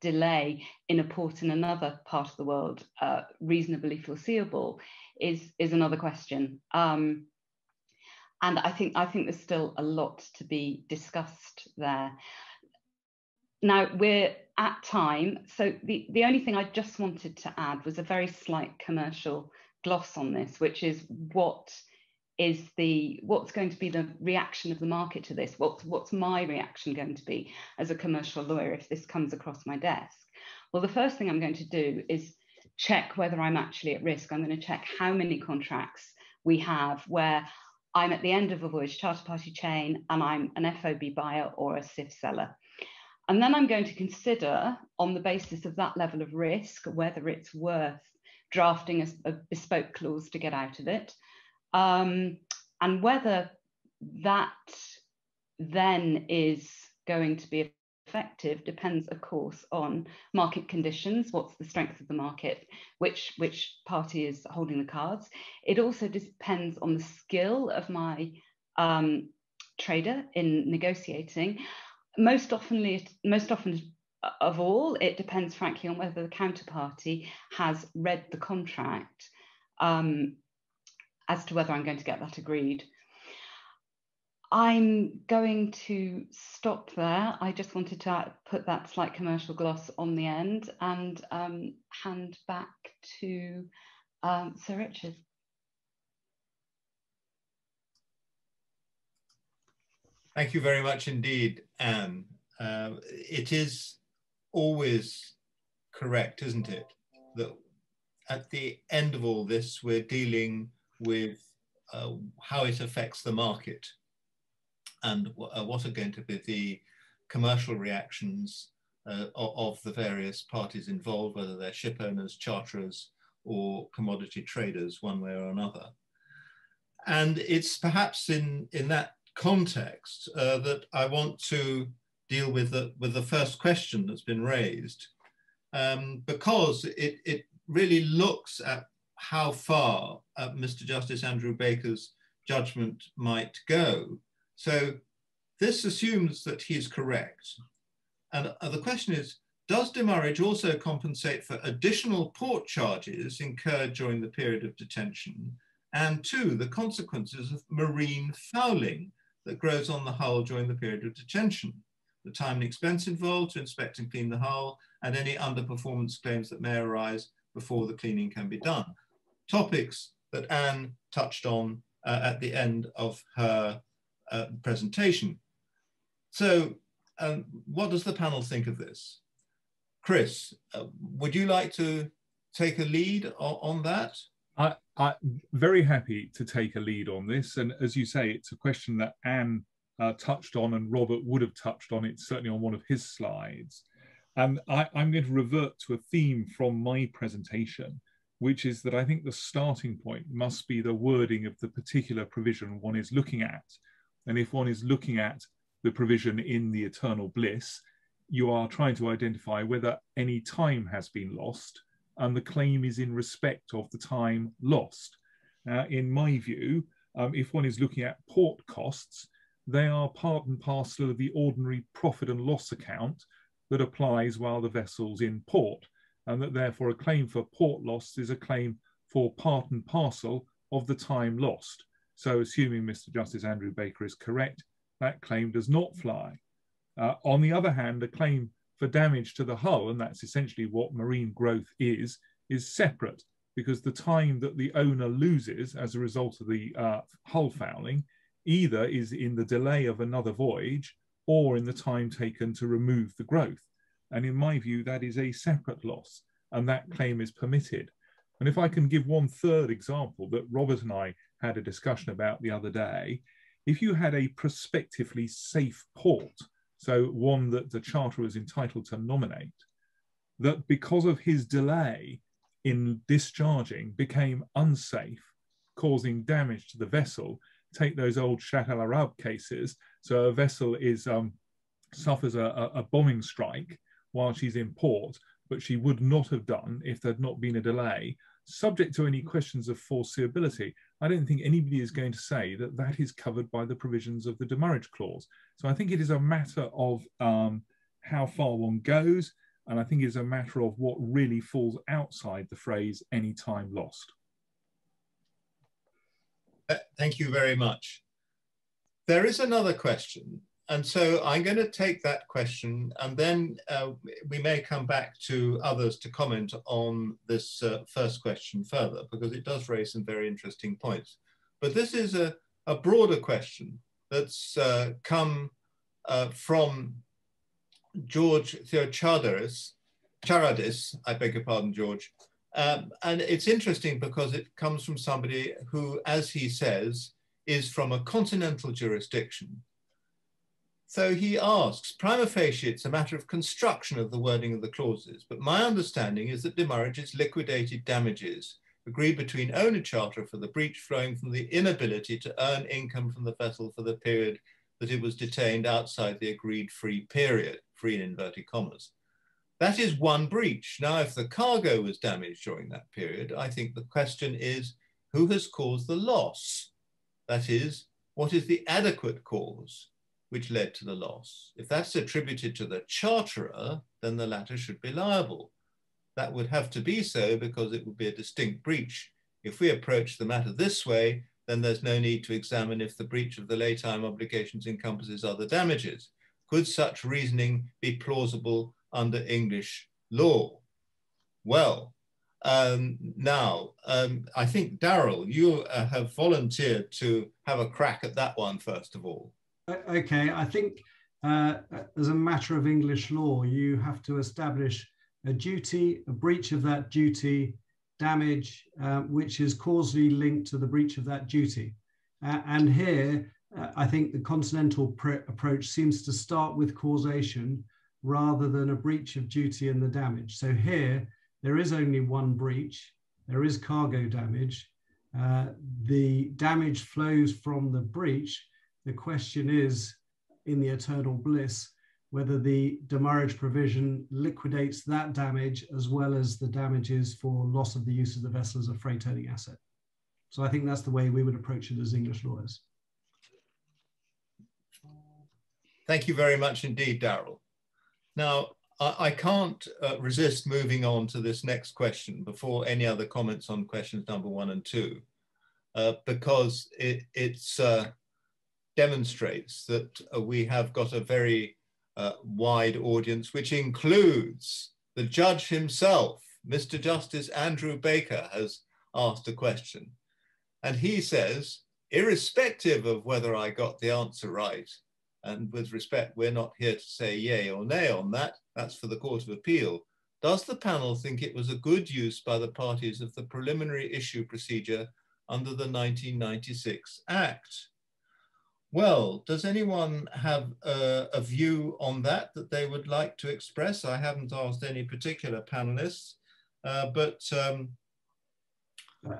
delay in a port in another part of the world uh, reasonably foreseeable is, is another question. Um, and I think, I think there's still a lot to be discussed there. Now we're at time. So the, the only thing I just wanted to add was a very slight commercial gloss on this, which is what is the what's going to be the reaction of the market to this? What's what's my reaction going to be as a commercial lawyer if this comes across my desk? Well, the first thing I'm going to do is check whether I'm actually at risk. I'm going to check how many contracts we have where I'm at the end of a voyage charter party chain and I'm an FOB buyer or a CIF seller. And then I'm going to consider, on the basis of that level of risk, whether it's worth drafting a, a bespoke clause to get out of it, um, and whether that then is going to be effective depends, of course, on market conditions. What's the strength of the market? Which which party is holding the cards? It also depends on the skill of my um, trader in negotiating most often, most often of all, it depends, frankly, on whether the counterparty has read the contract um, as to whether I'm going to get that agreed. I'm going to stop there. I just wanted to put that slight commercial gloss on the end and um, hand back to um, Sir Richard. Thank you very much indeed, Ann. Uh, it is always correct, isn't it, that at the end of all this, we're dealing with uh, how it affects the market and uh, what are going to be the commercial reactions uh, of the various parties involved, whether they're ship owners, charterers, or commodity traders, one way or another. And it's perhaps in, in that context uh, that I want to deal with the, with the first question that's been raised, um, because it, it really looks at how far uh, Mr. Justice Andrew Baker's judgment might go. So this assumes that he is correct. And uh, the question is, does demurrage also compensate for additional port charges incurred during the period of detention? And two, the consequences of marine fouling that grows on the hull during the period of detention, the time and expense involved to inspect and clean the hull, and any underperformance claims that may arise before the cleaning can be done. Topics that Ann touched on uh, at the end of her uh, presentation. So um, what does the panel think of this? Chris, uh, would you like to take a lead on, that? I, I'm very happy to take a lead on this. And as you say, it's a question that Ann uh, touched on and Robert would have touched on it, certainly on one of his slides. And I, I'm going to revert to a theme from my presentation, which is that I think the starting point must be the wording of the particular provision one is looking at. And if one is looking at the provision in the eternal bliss, you are trying to identify whether any time has been lost and the claim is in respect of the time lost. In my view, um, if one is looking at port costs, they are part and parcel of the ordinary profit and loss account that applies while the vessel's in port, and that therefore a claim for port loss is a claim for part and parcel of the time lost. So, assuming Mr. Justice Andrew Baker is correct, that claim does not fly. Uh, on the other hand, a claim for damage to the hull, and that's essentially what marine growth is, is separate because the time that the owner loses as a result of the uh, hull fouling either is in the delay of another voyage or in the time taken to remove the growth. And in my view, that is a separate loss, and that claim is permitted. And if I can give one third example that Robert and I had a discussion about the other day, if you had a prospectively safe port so one that the charter was entitled to nominate, that because of his delay in discharging became unsafe, causing damage to the vessel. Take those old Shatt al Arab cases. So a vessel is um, suffers a, a, bombing strike while she's in port, but she would not have done if there'd not been a delay, subject to any questions of foreseeability. I don't think anybody is going to say that that is covered by the provisions of the demurrage clause. So I think it is a matter of um, how far one goes, and I think it's a matter of what really falls outside the phrase any time lost. Uh, thank you very much. There is another question. And so I'm going to take that question and then uh, we may come back to others to comment on this uh, first question further because it does raise some very interesting points. But this is a, a broader question that's uh, come uh, from George Theocharidis, Charadis, I beg your pardon, George. Um, and it's interesting because it comes from somebody who, as he says, is from a continental jurisdiction. So he asks, prima facie, it's a matter of construction of the wording of the clauses, but my understanding is that demurrage is liquidated damages agreed between owner charter for the breach flowing from the inability to earn income from the vessel for the period that it was detained outside the agreed free period, free in inverted commas. That is one breach. Now, if the cargo was damaged during that period, I think the question is who has caused the loss? That is, what is the adequate cause which led to the loss? If that's attributed to the charterer, then the latter should be liable. That would have to be so because it would be a distinct breach. If we approach the matter this way, then there's no need to examine if the breach of the laytime obligations encompasses other damages. Could such reasoning be plausible under English law? Well, um, now, um, I think, Darryl, you uh, have volunteered to have a crack at that one, first of all. Okay, I think uh, as a matter of English law, you have to establish a duty, a breach of that duty, damage, uh, which is causally linked to the breach of that duty. Uh, and here, uh, I think the continental approach seems to start with causation rather than a breach of duty and the damage. So here, there is only one breach, there is cargo damage. Uh, the damage flows from the breach. The question is, in the eternal bliss, whether the demurrage provision liquidates that damage as well as the damages for loss of the use of the vessel as a freight earning asset. So I think that's the way we would approach it as English lawyers. Thank you very much indeed, Darryl. Now, I, I can't uh, resist moving on to this next question before any other comments on questions number one and two, uh, because it it's, uh, demonstrates that uh, we have got a very uh, wide audience, which includes the judge himself, Mr. Justice Andrew Baker, has asked a question. And he says, irrespective of whether I got the answer right, and with respect, we're not here to say yay or nay on that. That's for the Court of Appeal. Does the panel think it was a good use by the parties of the preliminary issue procedure under the 1996 Act? Well, does anyone have a, a, view on that that they would like to express? I haven't asked any particular panelists, uh, but um,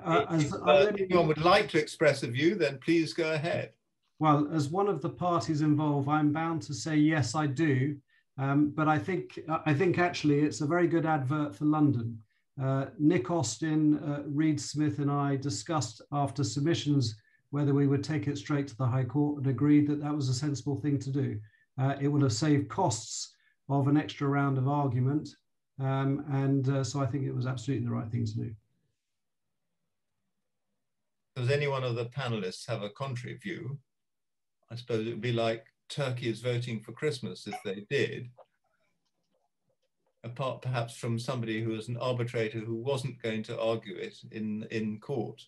uh, if uh, anyone would like to express a view, then please go ahead. Well, as one of the parties involved, I'm bound to say yes, I do. Um, but I think I think actually it's a very good advert for London. Uh, Nick Austin, uh, Reed Smith, and I discussed after submissions whether we would take it straight to the High Court and agreed that that was a sensible thing to do. Uh, it would have saved costs of an extra round of argument, um, and uh, so I think it was absolutely the right thing to do. Does any one of the panelists have a contrary view? I suppose it would be like Turkey is voting for Christmas if they did. Apart perhaps from somebody who was an arbitrator who wasn't going to argue it in, in court.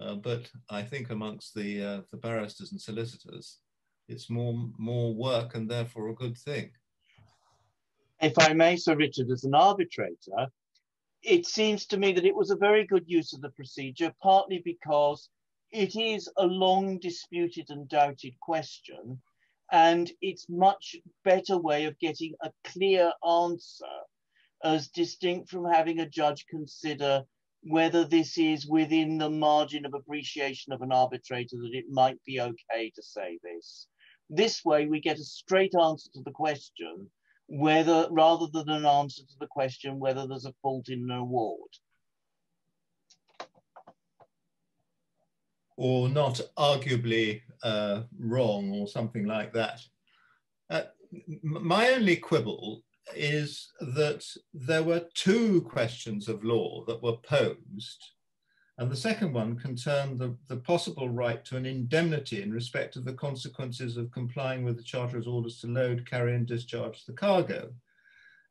Uh, but I think amongst the, uh, the barristers and solicitors, it's more, more work and therefore a good thing. If I may, Sir Richard, as an arbitrator, it seems to me that it was a very good use of the procedure, partly because it is a long disputed and doubted question, and it's much better way of getting a clear answer as distinct from having a judge consider whether this is within the margin of appreciation of an arbitrator that it might be okay to say this. This way, we get a straight answer to the question whether rather than an answer to the question whether there's a fault in an award. Or not arguably uh, wrong or something like that. Uh, my only quibble is that there were two questions of law that were posed and the second one concerned the, the possible right to an indemnity in respect of the consequences of complying with the charter's orders to load, carry, and discharge the cargo.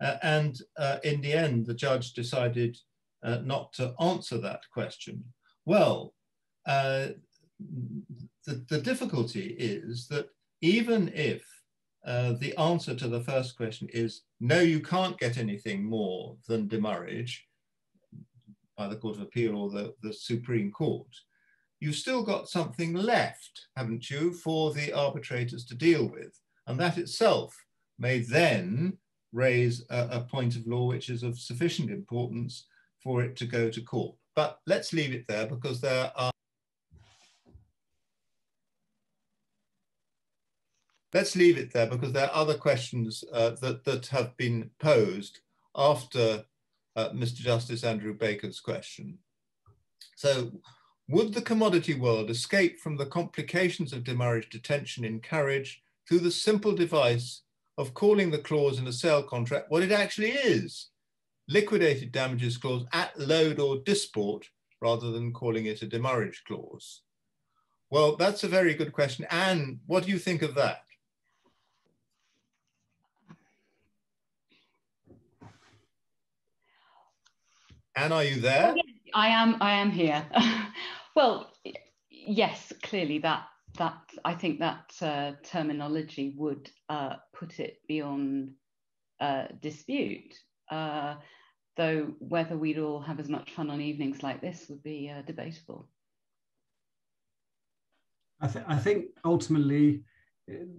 Uh, and uh, in the end, the judge decided uh, not to answer that question. Well, uh, the, the difficulty is that even if uh, the answer to the first question is no, you can't get anything more than demurrage, by the Court of Appeal or the, the Supreme Court, you've still got something left, haven't you, for the arbitrators to deal with. And that itself may then raise a, a point of law which is of sufficient importance for it to go to court. But let's leave it there because there are let's leave it there because there are other questions uh, that, that have been posed after uh, Mr. Justice Andrew Baker's question. So, would the commodity world escape from the complications of demurrage detention in carriage through the simple device of calling the clause in a sale contract what it actually is? Liquidated damages clause at load or disport rather than calling it a demurrage clause? Well, that's a very good question. Ann, what do you think of that? Ann, are you there? Oh, yes, I am. I am here. well, yes, clearly that that I think that uh, terminology would uh, put it beyond uh, dispute. Uh, though whether we'd all have as much fun on evenings like this would be uh, debatable. I, th I think ultimately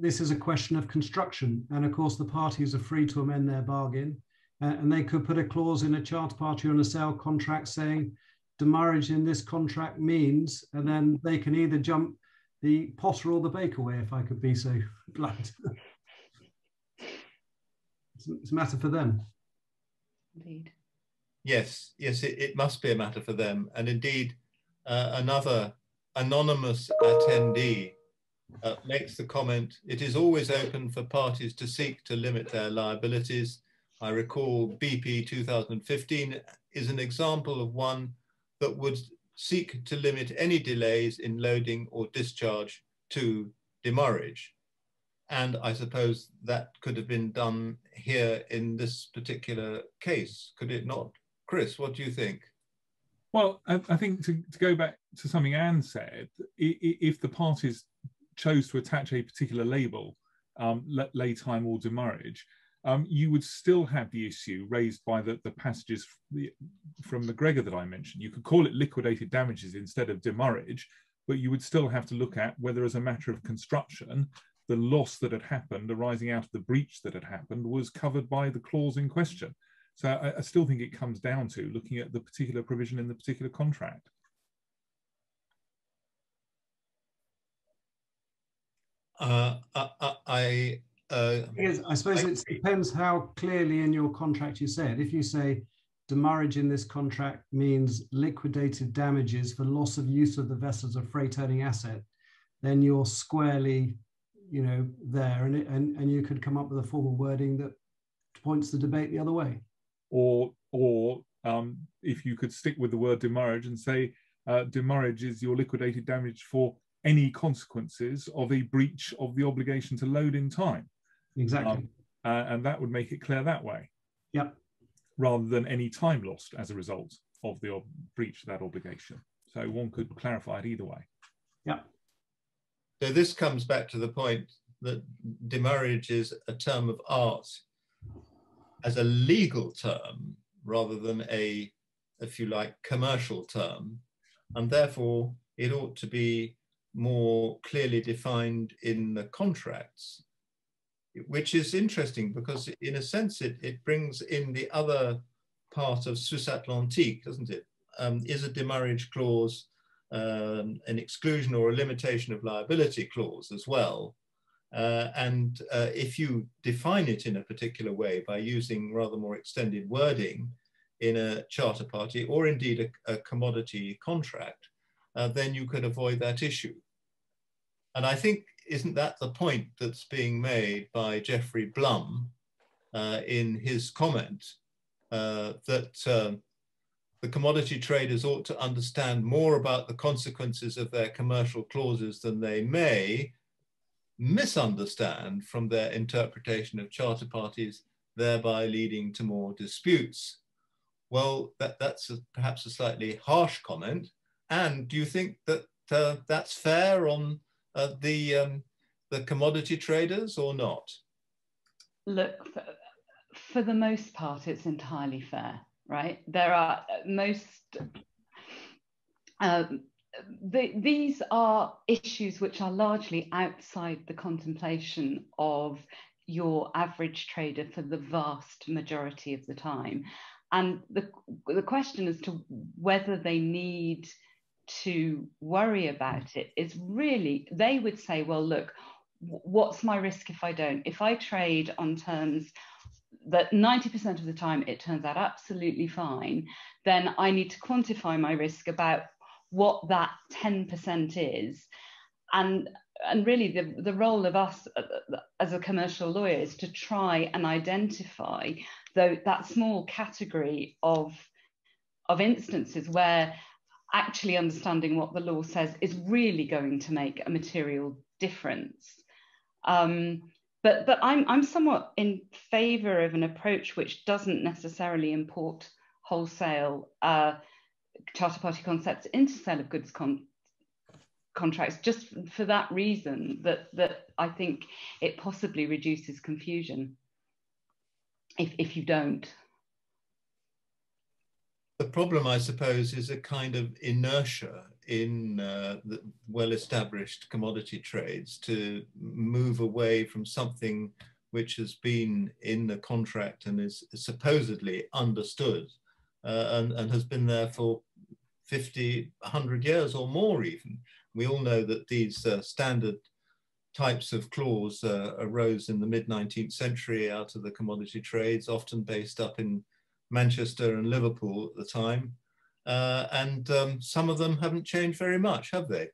this is a question of construction, and of course the parties are free to amend their bargain uh, and they could put a clause in a charter party on a sale contract saying demurrage in this contract means, and then they can either jump the potter or the baker way, if I could be so blunt. it's, it's, a matter for them. Indeed. Yes, yes, it, it must be a matter for them. And indeed, uh, another anonymous attendee uh, makes the comment, it is always open for parties to seek to limit their liabilities I recall BP 2015 is an example of one that would seek to limit any delays in loading or discharge to demurrage. And I suppose that could have been done here in this particular case, could it not? Chris, what do you think? Well, I, I think to, to, go back to something Ann said, if the parties chose to attach a particular label, um, lay time or demurrage, um, you would still have the issue raised by the, the passages from McGregor that I mentioned. You could call it liquidated damages instead of demurrage, but you would still have to look at whether, as a matter of construction, the loss that had happened arising out of the breach that had happened was covered by the clause in question. So I, I still think it comes down to looking at the particular provision in the particular contract. Uh, I, I uh, I suppose I, it depends how clearly in your contract you say it. If you say demurrage in this contract means liquidated damages for loss of use of the vessel as a freight earning asset, then you're squarely, you know, there, and it, and and you could come up with a formal wording that points the debate the other way. Or or um, if you could stick with the word demurrage and say uh, demurrage is your liquidated damage for any consequences of a breach of the obligation to load in time. Exactly. Um, uh, and that would make it clear that way. Yep. Rather than any time lost as a result of the breach of that obligation. So one could clarify it either way. Yep. So this comes back to the point that demurrage is a term of art as a legal term rather than a, if you like, commercial term. And therefore, it ought to be more clearly defined in the contracts which is interesting because in a sense it, it brings in the other part of Suisse Atlantique, doesn't it? Um, is a demurrage clause um, an exclusion or a limitation of liability clause as well? Uh, and uh, if you define it in a particular way by using rather more extended wording in a charter party or indeed a, a commodity contract, uh, then you could avoid that issue. And I think, isn't that the point that's being made by Jeffrey Blum uh, in his comment uh, that um, the commodity traders ought to understand more about the consequences of their commercial clauses than they may misunderstand from their interpretation of charter parties, thereby leading to more disputes. Well, that, that's a, perhaps a slightly harsh comment. And do you think that uh, that's fair on the, um, the commodity traders or not? Look, for, for the most part, it's entirely fair, right? There are most um, the, these are issues which are largely outside the contemplation of your average trader for the vast majority of the time. And the, the question as to whether they need to worry about it is really, they would say, well, look, what's my risk if I don't? If I trade on terms that 90% of the time it turns out absolutely fine, then I need to quantify my risk about what that 10% is. And, and really the, the role of us uh, as a commercial lawyer is to try and identify though that small category of, of instances where actually understanding what the law says is really going to make a material difference. Um, but but I'm, I'm somewhat in favor of an approach which doesn't necessarily import wholesale uh, charter party concepts into sale of goods con contracts just for that reason that that I think it possibly reduces confusion if if you don't. The problem, I suppose, is a kind of inertia in uh, the well-established commodity trades to move away from something which has been in the contract and is supposedly understood uh, and, and has been there for 50, 100 years or more even. We all know that these uh, standard types of clause uh, arose in the mid 19th century out of the commodity trades, often based up in Manchester and Liverpool at the time. Uh, and um, some of them haven't changed very much, have they?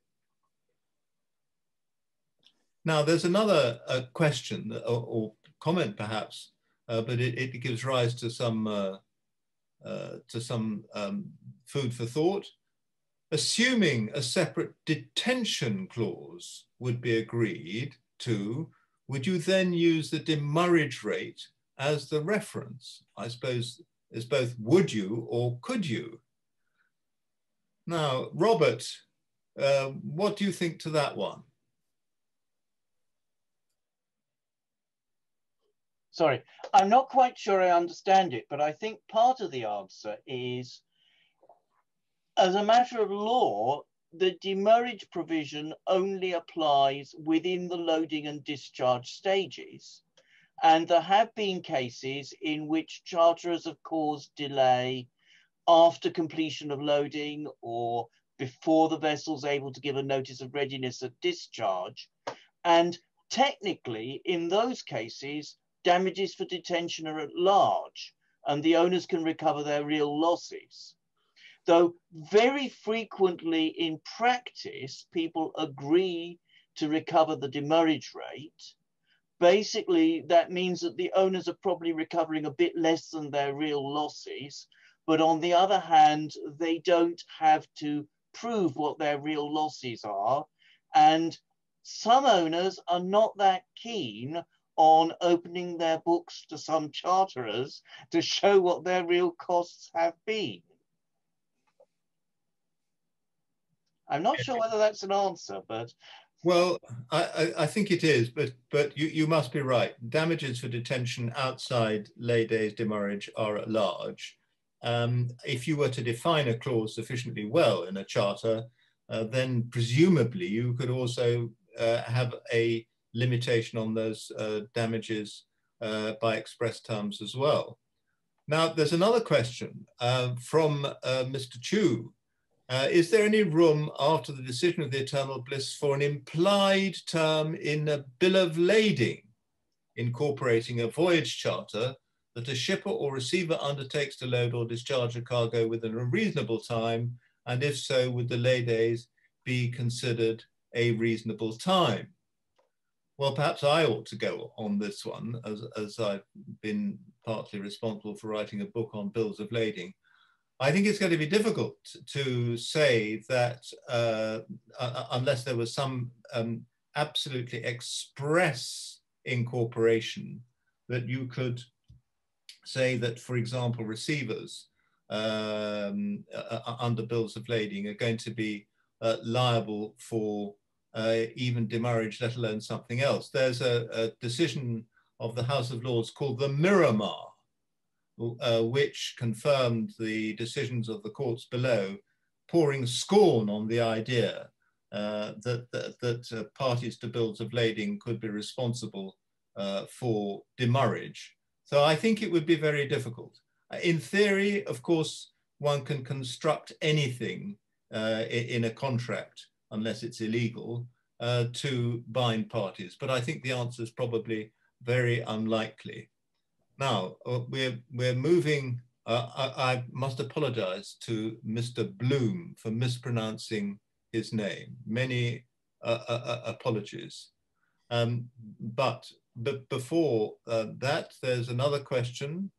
Now, there's another uh, question or, or, comment perhaps, uh, but it, it, gives rise to some uh, uh, to some um, food for thought. Assuming a separate detention clause would be agreed to, would you then use the demurrage rate as the reference? I suppose is both would you or could you? Now, Robert, uh, what do you think to that one? Sorry, I'm not quite sure I understand it, but I think part of the answer is as a matter of law, the demurrage provision only applies within the loading and discharge stages. And there have been cases in which charterers have caused delay after completion of loading or before the vessel's able to give a notice of readiness of discharge. And technically, in those cases, damages for detention are at large and the owners can recover their real losses. Though very frequently in practice, people agree to recover the demurrage rate. Basically, that means that the owners are probably recovering a bit less than their real losses. But on the other hand, they don't have to prove what their real losses are. And some owners are not that keen on opening their books to some charterers to show what their real costs have been. I'm not sure whether that's an answer, but well, I, I, think it is, but but you, you must be right. Damages for detention outside lay days demurrage are at large. Um, if you were to define a clause sufficiently well in a charter, uh, then presumably you could also uh, have a limitation on those uh, damages uh, by express terms as well. Now, there's another question uh, from uh, Mr. Chu, Uh, is there any room after the decision of the eternal bliss for an implied term in a bill of lading incorporating a voyage charter that a shipper or receiver undertakes to load or discharge a cargo within a reasonable time, and if so, would the lay days be considered a reasonable time? Well, perhaps I ought to go on this one, as, as I've been partly responsible for writing a book on bills of lading. I think it's going to be difficult to say that uh, uh, unless there was some um, absolutely express incorporation, that you could say that, for example, receivers um, uh, under bills of lading are going to be uh, liable for uh, even demurrage, let alone something else. There's a, a, decision of the House of Lords called the Miramar, uh, which confirmed the decisions of the courts below, pouring scorn on the idea uh, that, that, that parties to bills of lading could be responsible for demurrage so I think it would be very difficult. In theory, of course, one can construct anything uh, in a contract, unless it's illegal, uh, to bind parties. But I think the answer is probably very unlikely. Now, uh, we're, we're moving, uh, I, I, must apologize to Mr. Bloom for mispronouncing his name. Many uh, uh, apologies. Um, but but before uh, that, there's another question.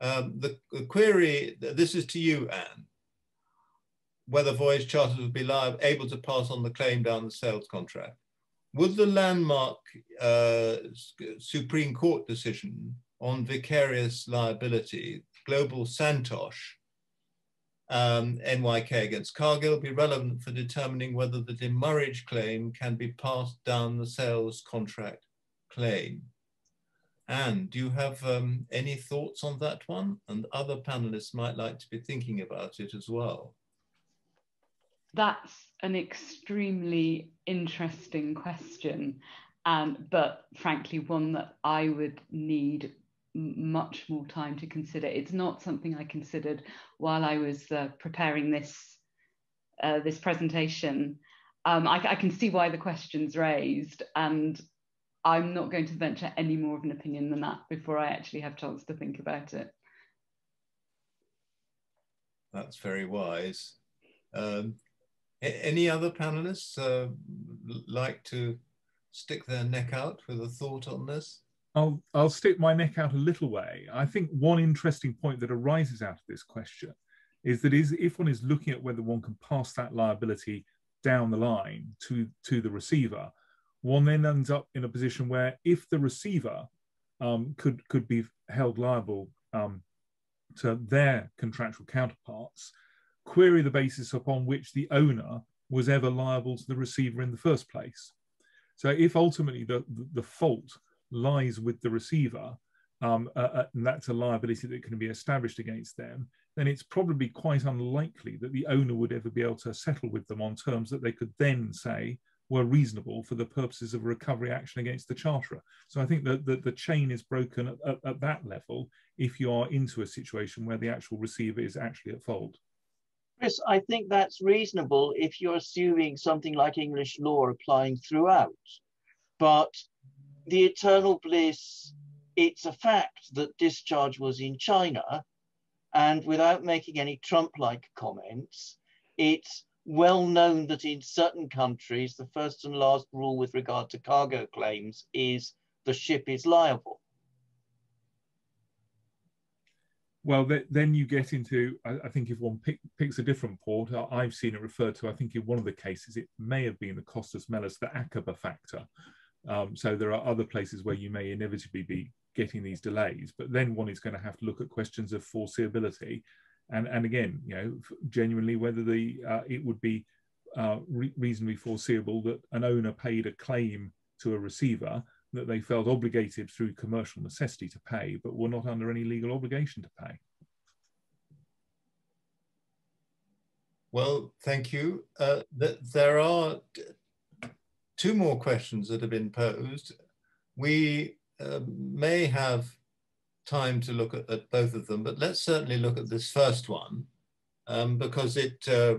Um, the, the, query, this is to you, Ann, whether voyage charters would be liable, able to pass on the claim down the sales contract. Would the landmark uh, Supreme Court decision on vicarious liability, Global Santosh, um, NYK against Cargill be relevant for determining whether the demurrage claim can be passed down the sales contract claim. Ann, do you have um, any thoughts on that one? And other panelists might like to be thinking about it as well. That's an extremely interesting question, and but frankly, one that I would need much more time to consider. It's not something I considered while I was uh, preparing this uh, this presentation. Um, I, I, can see why the question's raised, and I'm not going to venture any more of an opinion than that before I actually have chance to think about it. That's very wise. Um, any other panelists uh, like to stick their neck out with a thought on this? I'll, I'll stick my neck out a little way. I think one interesting point that arises out of this question is that is if one is looking at whether one can pass that liability down the line to, to the receiver, one then ends up in a position where if the receiver um, could could be held liable um, to their contractual counterparts, query the basis upon which the owner was ever liable to the receiver in the first place. So if ultimately the, the, the fault lies with the receiver, um, uh, uh, and that's a liability that can be established against them, then it's probably quite unlikely that the owner would ever be able to settle with them on terms that they could then say, were reasonable for the purposes of recovery action against the charterer. So I think that the, chain is broken at, at, at, that level if you are into a situation where the actual receiver is actually at fault. Chris, I think that's reasonable if you're assuming something like English law applying throughout. But the eternal bliss, it's a fact that discharge was in China. And without making any Trump like comments, it's well known that in certain countries, the first and last rule with regard to cargo claims is the ship is liable. Well, then you get into, I think if one pick, picks a different port, I've seen it referred to, I think in one of the cases, it may have been the Kostas Melas, the Aqaba factor. Um, so there are other places where you may inevitably be getting these delays, but then one is going to have to look at questions of foreseeability and and again, you know, genuinely whether the uh, it would be uh, re reasonably foreseeable that an owner paid a claim to a receiver that they felt obligated through commercial necessity to pay, but were not under any legal obligation to pay. Well, thank you. Uh, th there are two more questions that have been posed. We uh, may have time to look at, at, both of them, but let's certainly look at this first one um, because it uh,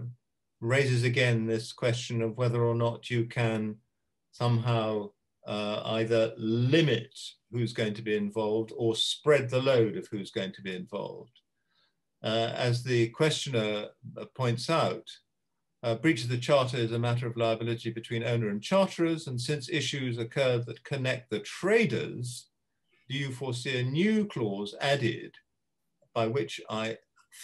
raises again this question of whether or not you can somehow uh, either limit who's going to be involved or spread the load of who's going to be involved. Uh, as the questioner points out, uh, breach of the charter is a matter of liability between owner and charterers, and since issues occur that connect the traders, do you foresee a new clause added by which I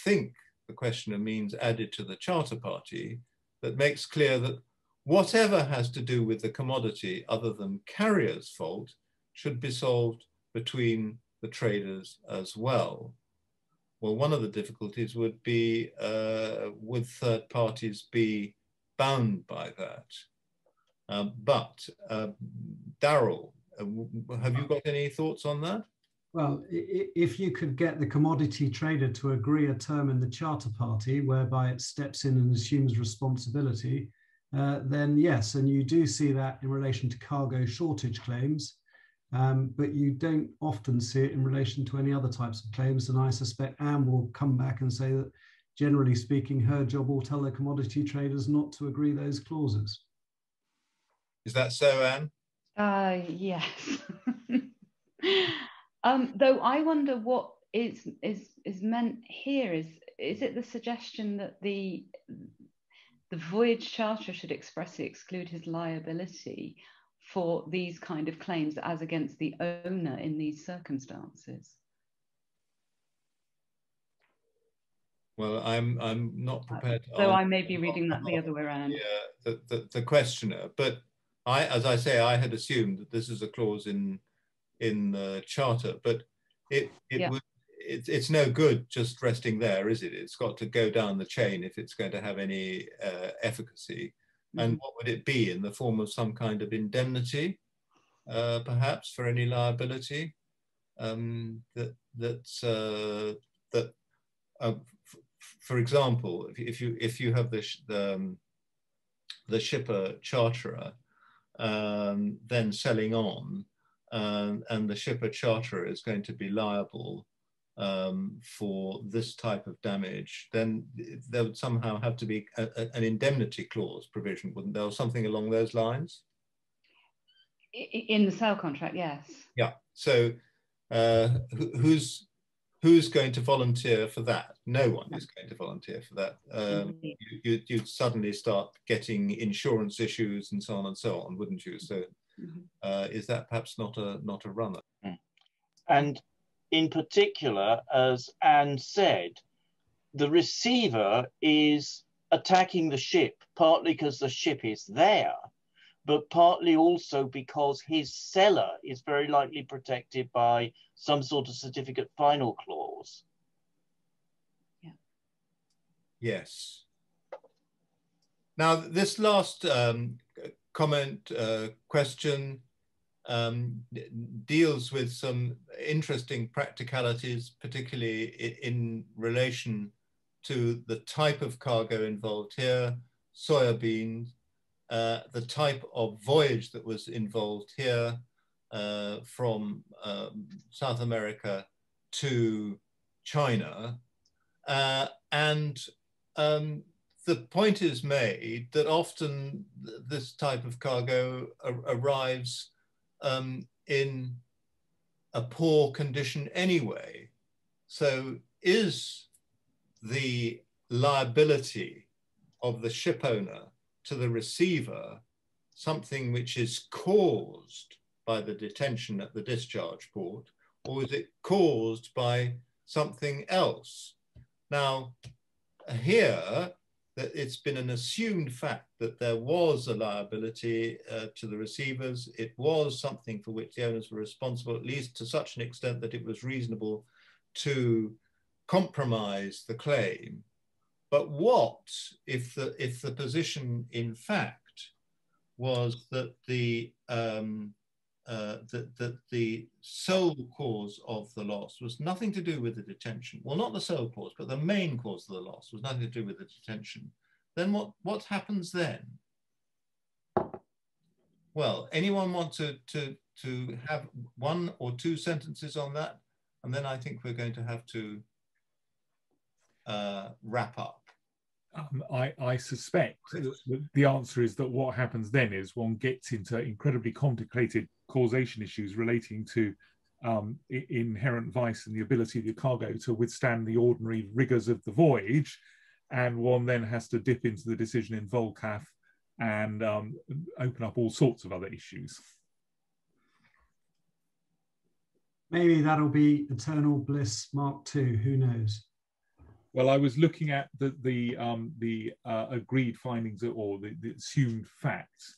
think the questioner means added to the charter party that makes clear that whatever has to do with the commodity other than carrier's fault should be solved between the traders as well. Well, one of the difficulties would be uh, would third parties be bound by that? Um, but uh, Darryl, have you got any thoughts on that? Well, if you could get the commodity trader to agree a term in the charter party whereby it steps in and assumes responsibility, uh, then yes, and you do see that in relation to cargo shortage claims, um, but you don't often see it in relation to any other types of claims. And I suspect Ann will come back and say that generally speaking, her job will tell the commodity traders not to agree those clauses. Is that so, Ann? Uh, yes. Um, though I wonder what is is is meant here is is it the suggestion that the the voyage charter should expressly exclude his liability for these kind of claims as against the owner in these circumstances? Well, I'm I'm not prepared. so I may be reading that the other way around. Yeah, the, the, the questioner, but I, as I say, I had assumed that this is a clause in in the charter, but it it yeah. would it, it's no good just resting there, is it? It's got to go down the chain if it's going to have any uh, efficacy. And what would it be in the form of some kind of indemnity, uh, perhaps for any liability um, that that's uh, that. Uh, for example, if, if, you if you have the the, um, the shipper charterer um, then selling on um, and the shipper charterer is going to be liable um, for this type of damage, then there would somehow have to be a, a, an indemnity clause provision, wouldn't there, or something along those lines? In the sale contract, yes. Yeah. So uh, who's who's going to volunteer for that? No one is going to volunteer for that. Um, you, would suddenly start getting insurance issues and so on and so on, wouldn't you? So Mm-hmm. Uh, is that perhaps not a not a runner? Hmm. And in particular, as Ann said, the receiver is attacking the ship partly because the ship is there, but partly also because his seller is very likely protected by some sort of certificate final clause. Yeah. Yes. Now, this last um, comment, uh, question um, deals with some interesting practicalities, particularly in relation to the type of cargo involved here, soybeans, uh, the type of voyage that was involved here uh, from um, South America to China, uh, and um, the point is made that often this type of cargo arrives um, in a poor condition anyway. So is the liability of the ship owner to the receiver something which is caused by the detention at the discharge port, or is it caused by something else? Now, here, that it's been an assumed fact that there was a liability uh, to the receivers. It was something for which the owners were responsible, at least to such an extent that it was reasonable to compromise the claim. But what if the if the position in fact was that the um, uh, that, that the sole cause of the loss was nothing to do with the detention. Well, not the sole cause, but the main cause of the loss was nothing to do with the detention. Then what, what happens then? Well, anyone want to, to, to have one or two sentences on that? And then I think we're going to have to uh, wrap up. Um, I, I, suspect the answer is that what happens then is one gets into incredibly complicated causation issues relating to um, inherent vice and the ability of the cargo to withstand the ordinary rigors of the voyage. And one then has to dip into the decision in Volcafe and um, open up all sorts of other issues. Maybe that'll be Eternal Bliss Mark II, who knows? Well, I was looking at the the um, the uh, agreed findings or the, the, assumed facts,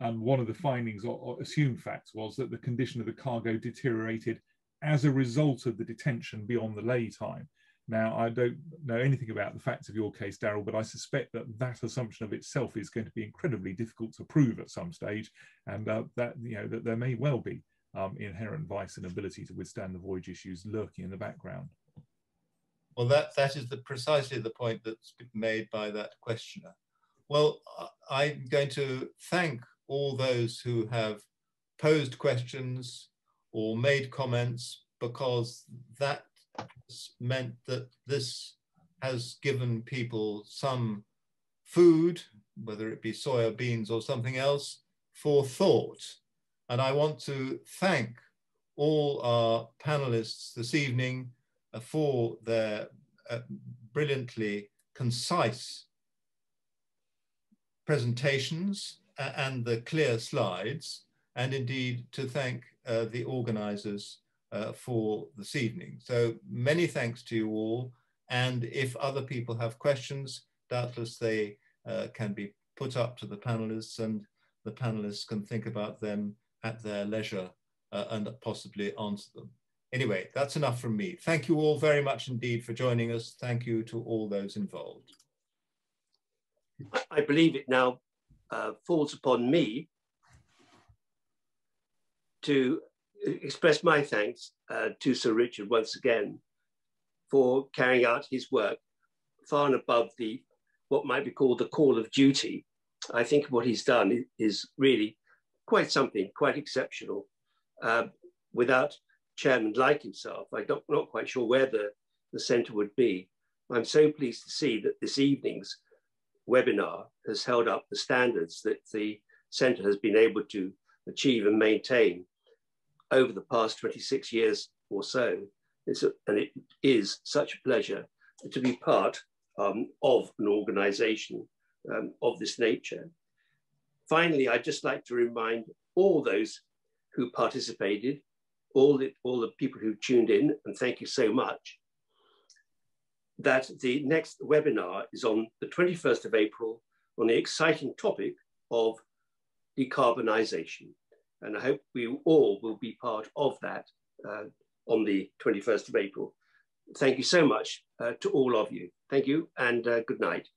and one of the findings or, or, assumed facts was that the condition of the cargo deteriorated as a result of the detention beyond the lay time. Now, I don't know anything about the facts of your case, Darryl, but I suspect that that assumption of itself is going to be incredibly difficult to prove at some stage, and uh, that you know that there may well be um, inherent vice and ability to withstand the voyage issues lurking in the background. Well, that, that is the, precisely the point that's been made by that questioner. Well, I'm going to thank all those who have posed questions or made comments because that meant that this has given people some food, whether it be soya beans or something else, for thought. And I want to thank all our panelists this evening for their uh, brilliantly concise presentations and the clear slides, and indeed to thank uh, the organizers uh, for this evening. So many thanks to you all. And if other people have questions, doubtless they uh, can be put up to the panelists and the panelists can think about them at their leisure uh, and possibly answer them. Anyway, that's enough from me. Thank you all very much indeed for joining us. Thank you to all those involved. I believe it now uh, falls upon me to express my thanks uh, to Sir Richard once again for carrying out his work far and above the what might be called the call of duty. I think what he's done is really quite something, quite exceptional. Uh, without chairman like himself, I'm not, not quite sure where the, the centre would be. I'm so pleased to see that this evening's webinar has held up the standards that the centre has been able to achieve and maintain over the past 26 years or so. A, and it is such a pleasure to be part um, of an organization um, of this nature. Finally, I'd just like to remind all those who participated, all the, all the people who tuned in, and thank you so much, that the next webinar is on the 21st of April on the exciting topic of decarbonisation. And I hope we all will be part of that uh, on the 21st of April. Thank you so much uh, to all of you. Thank you and uh, good night.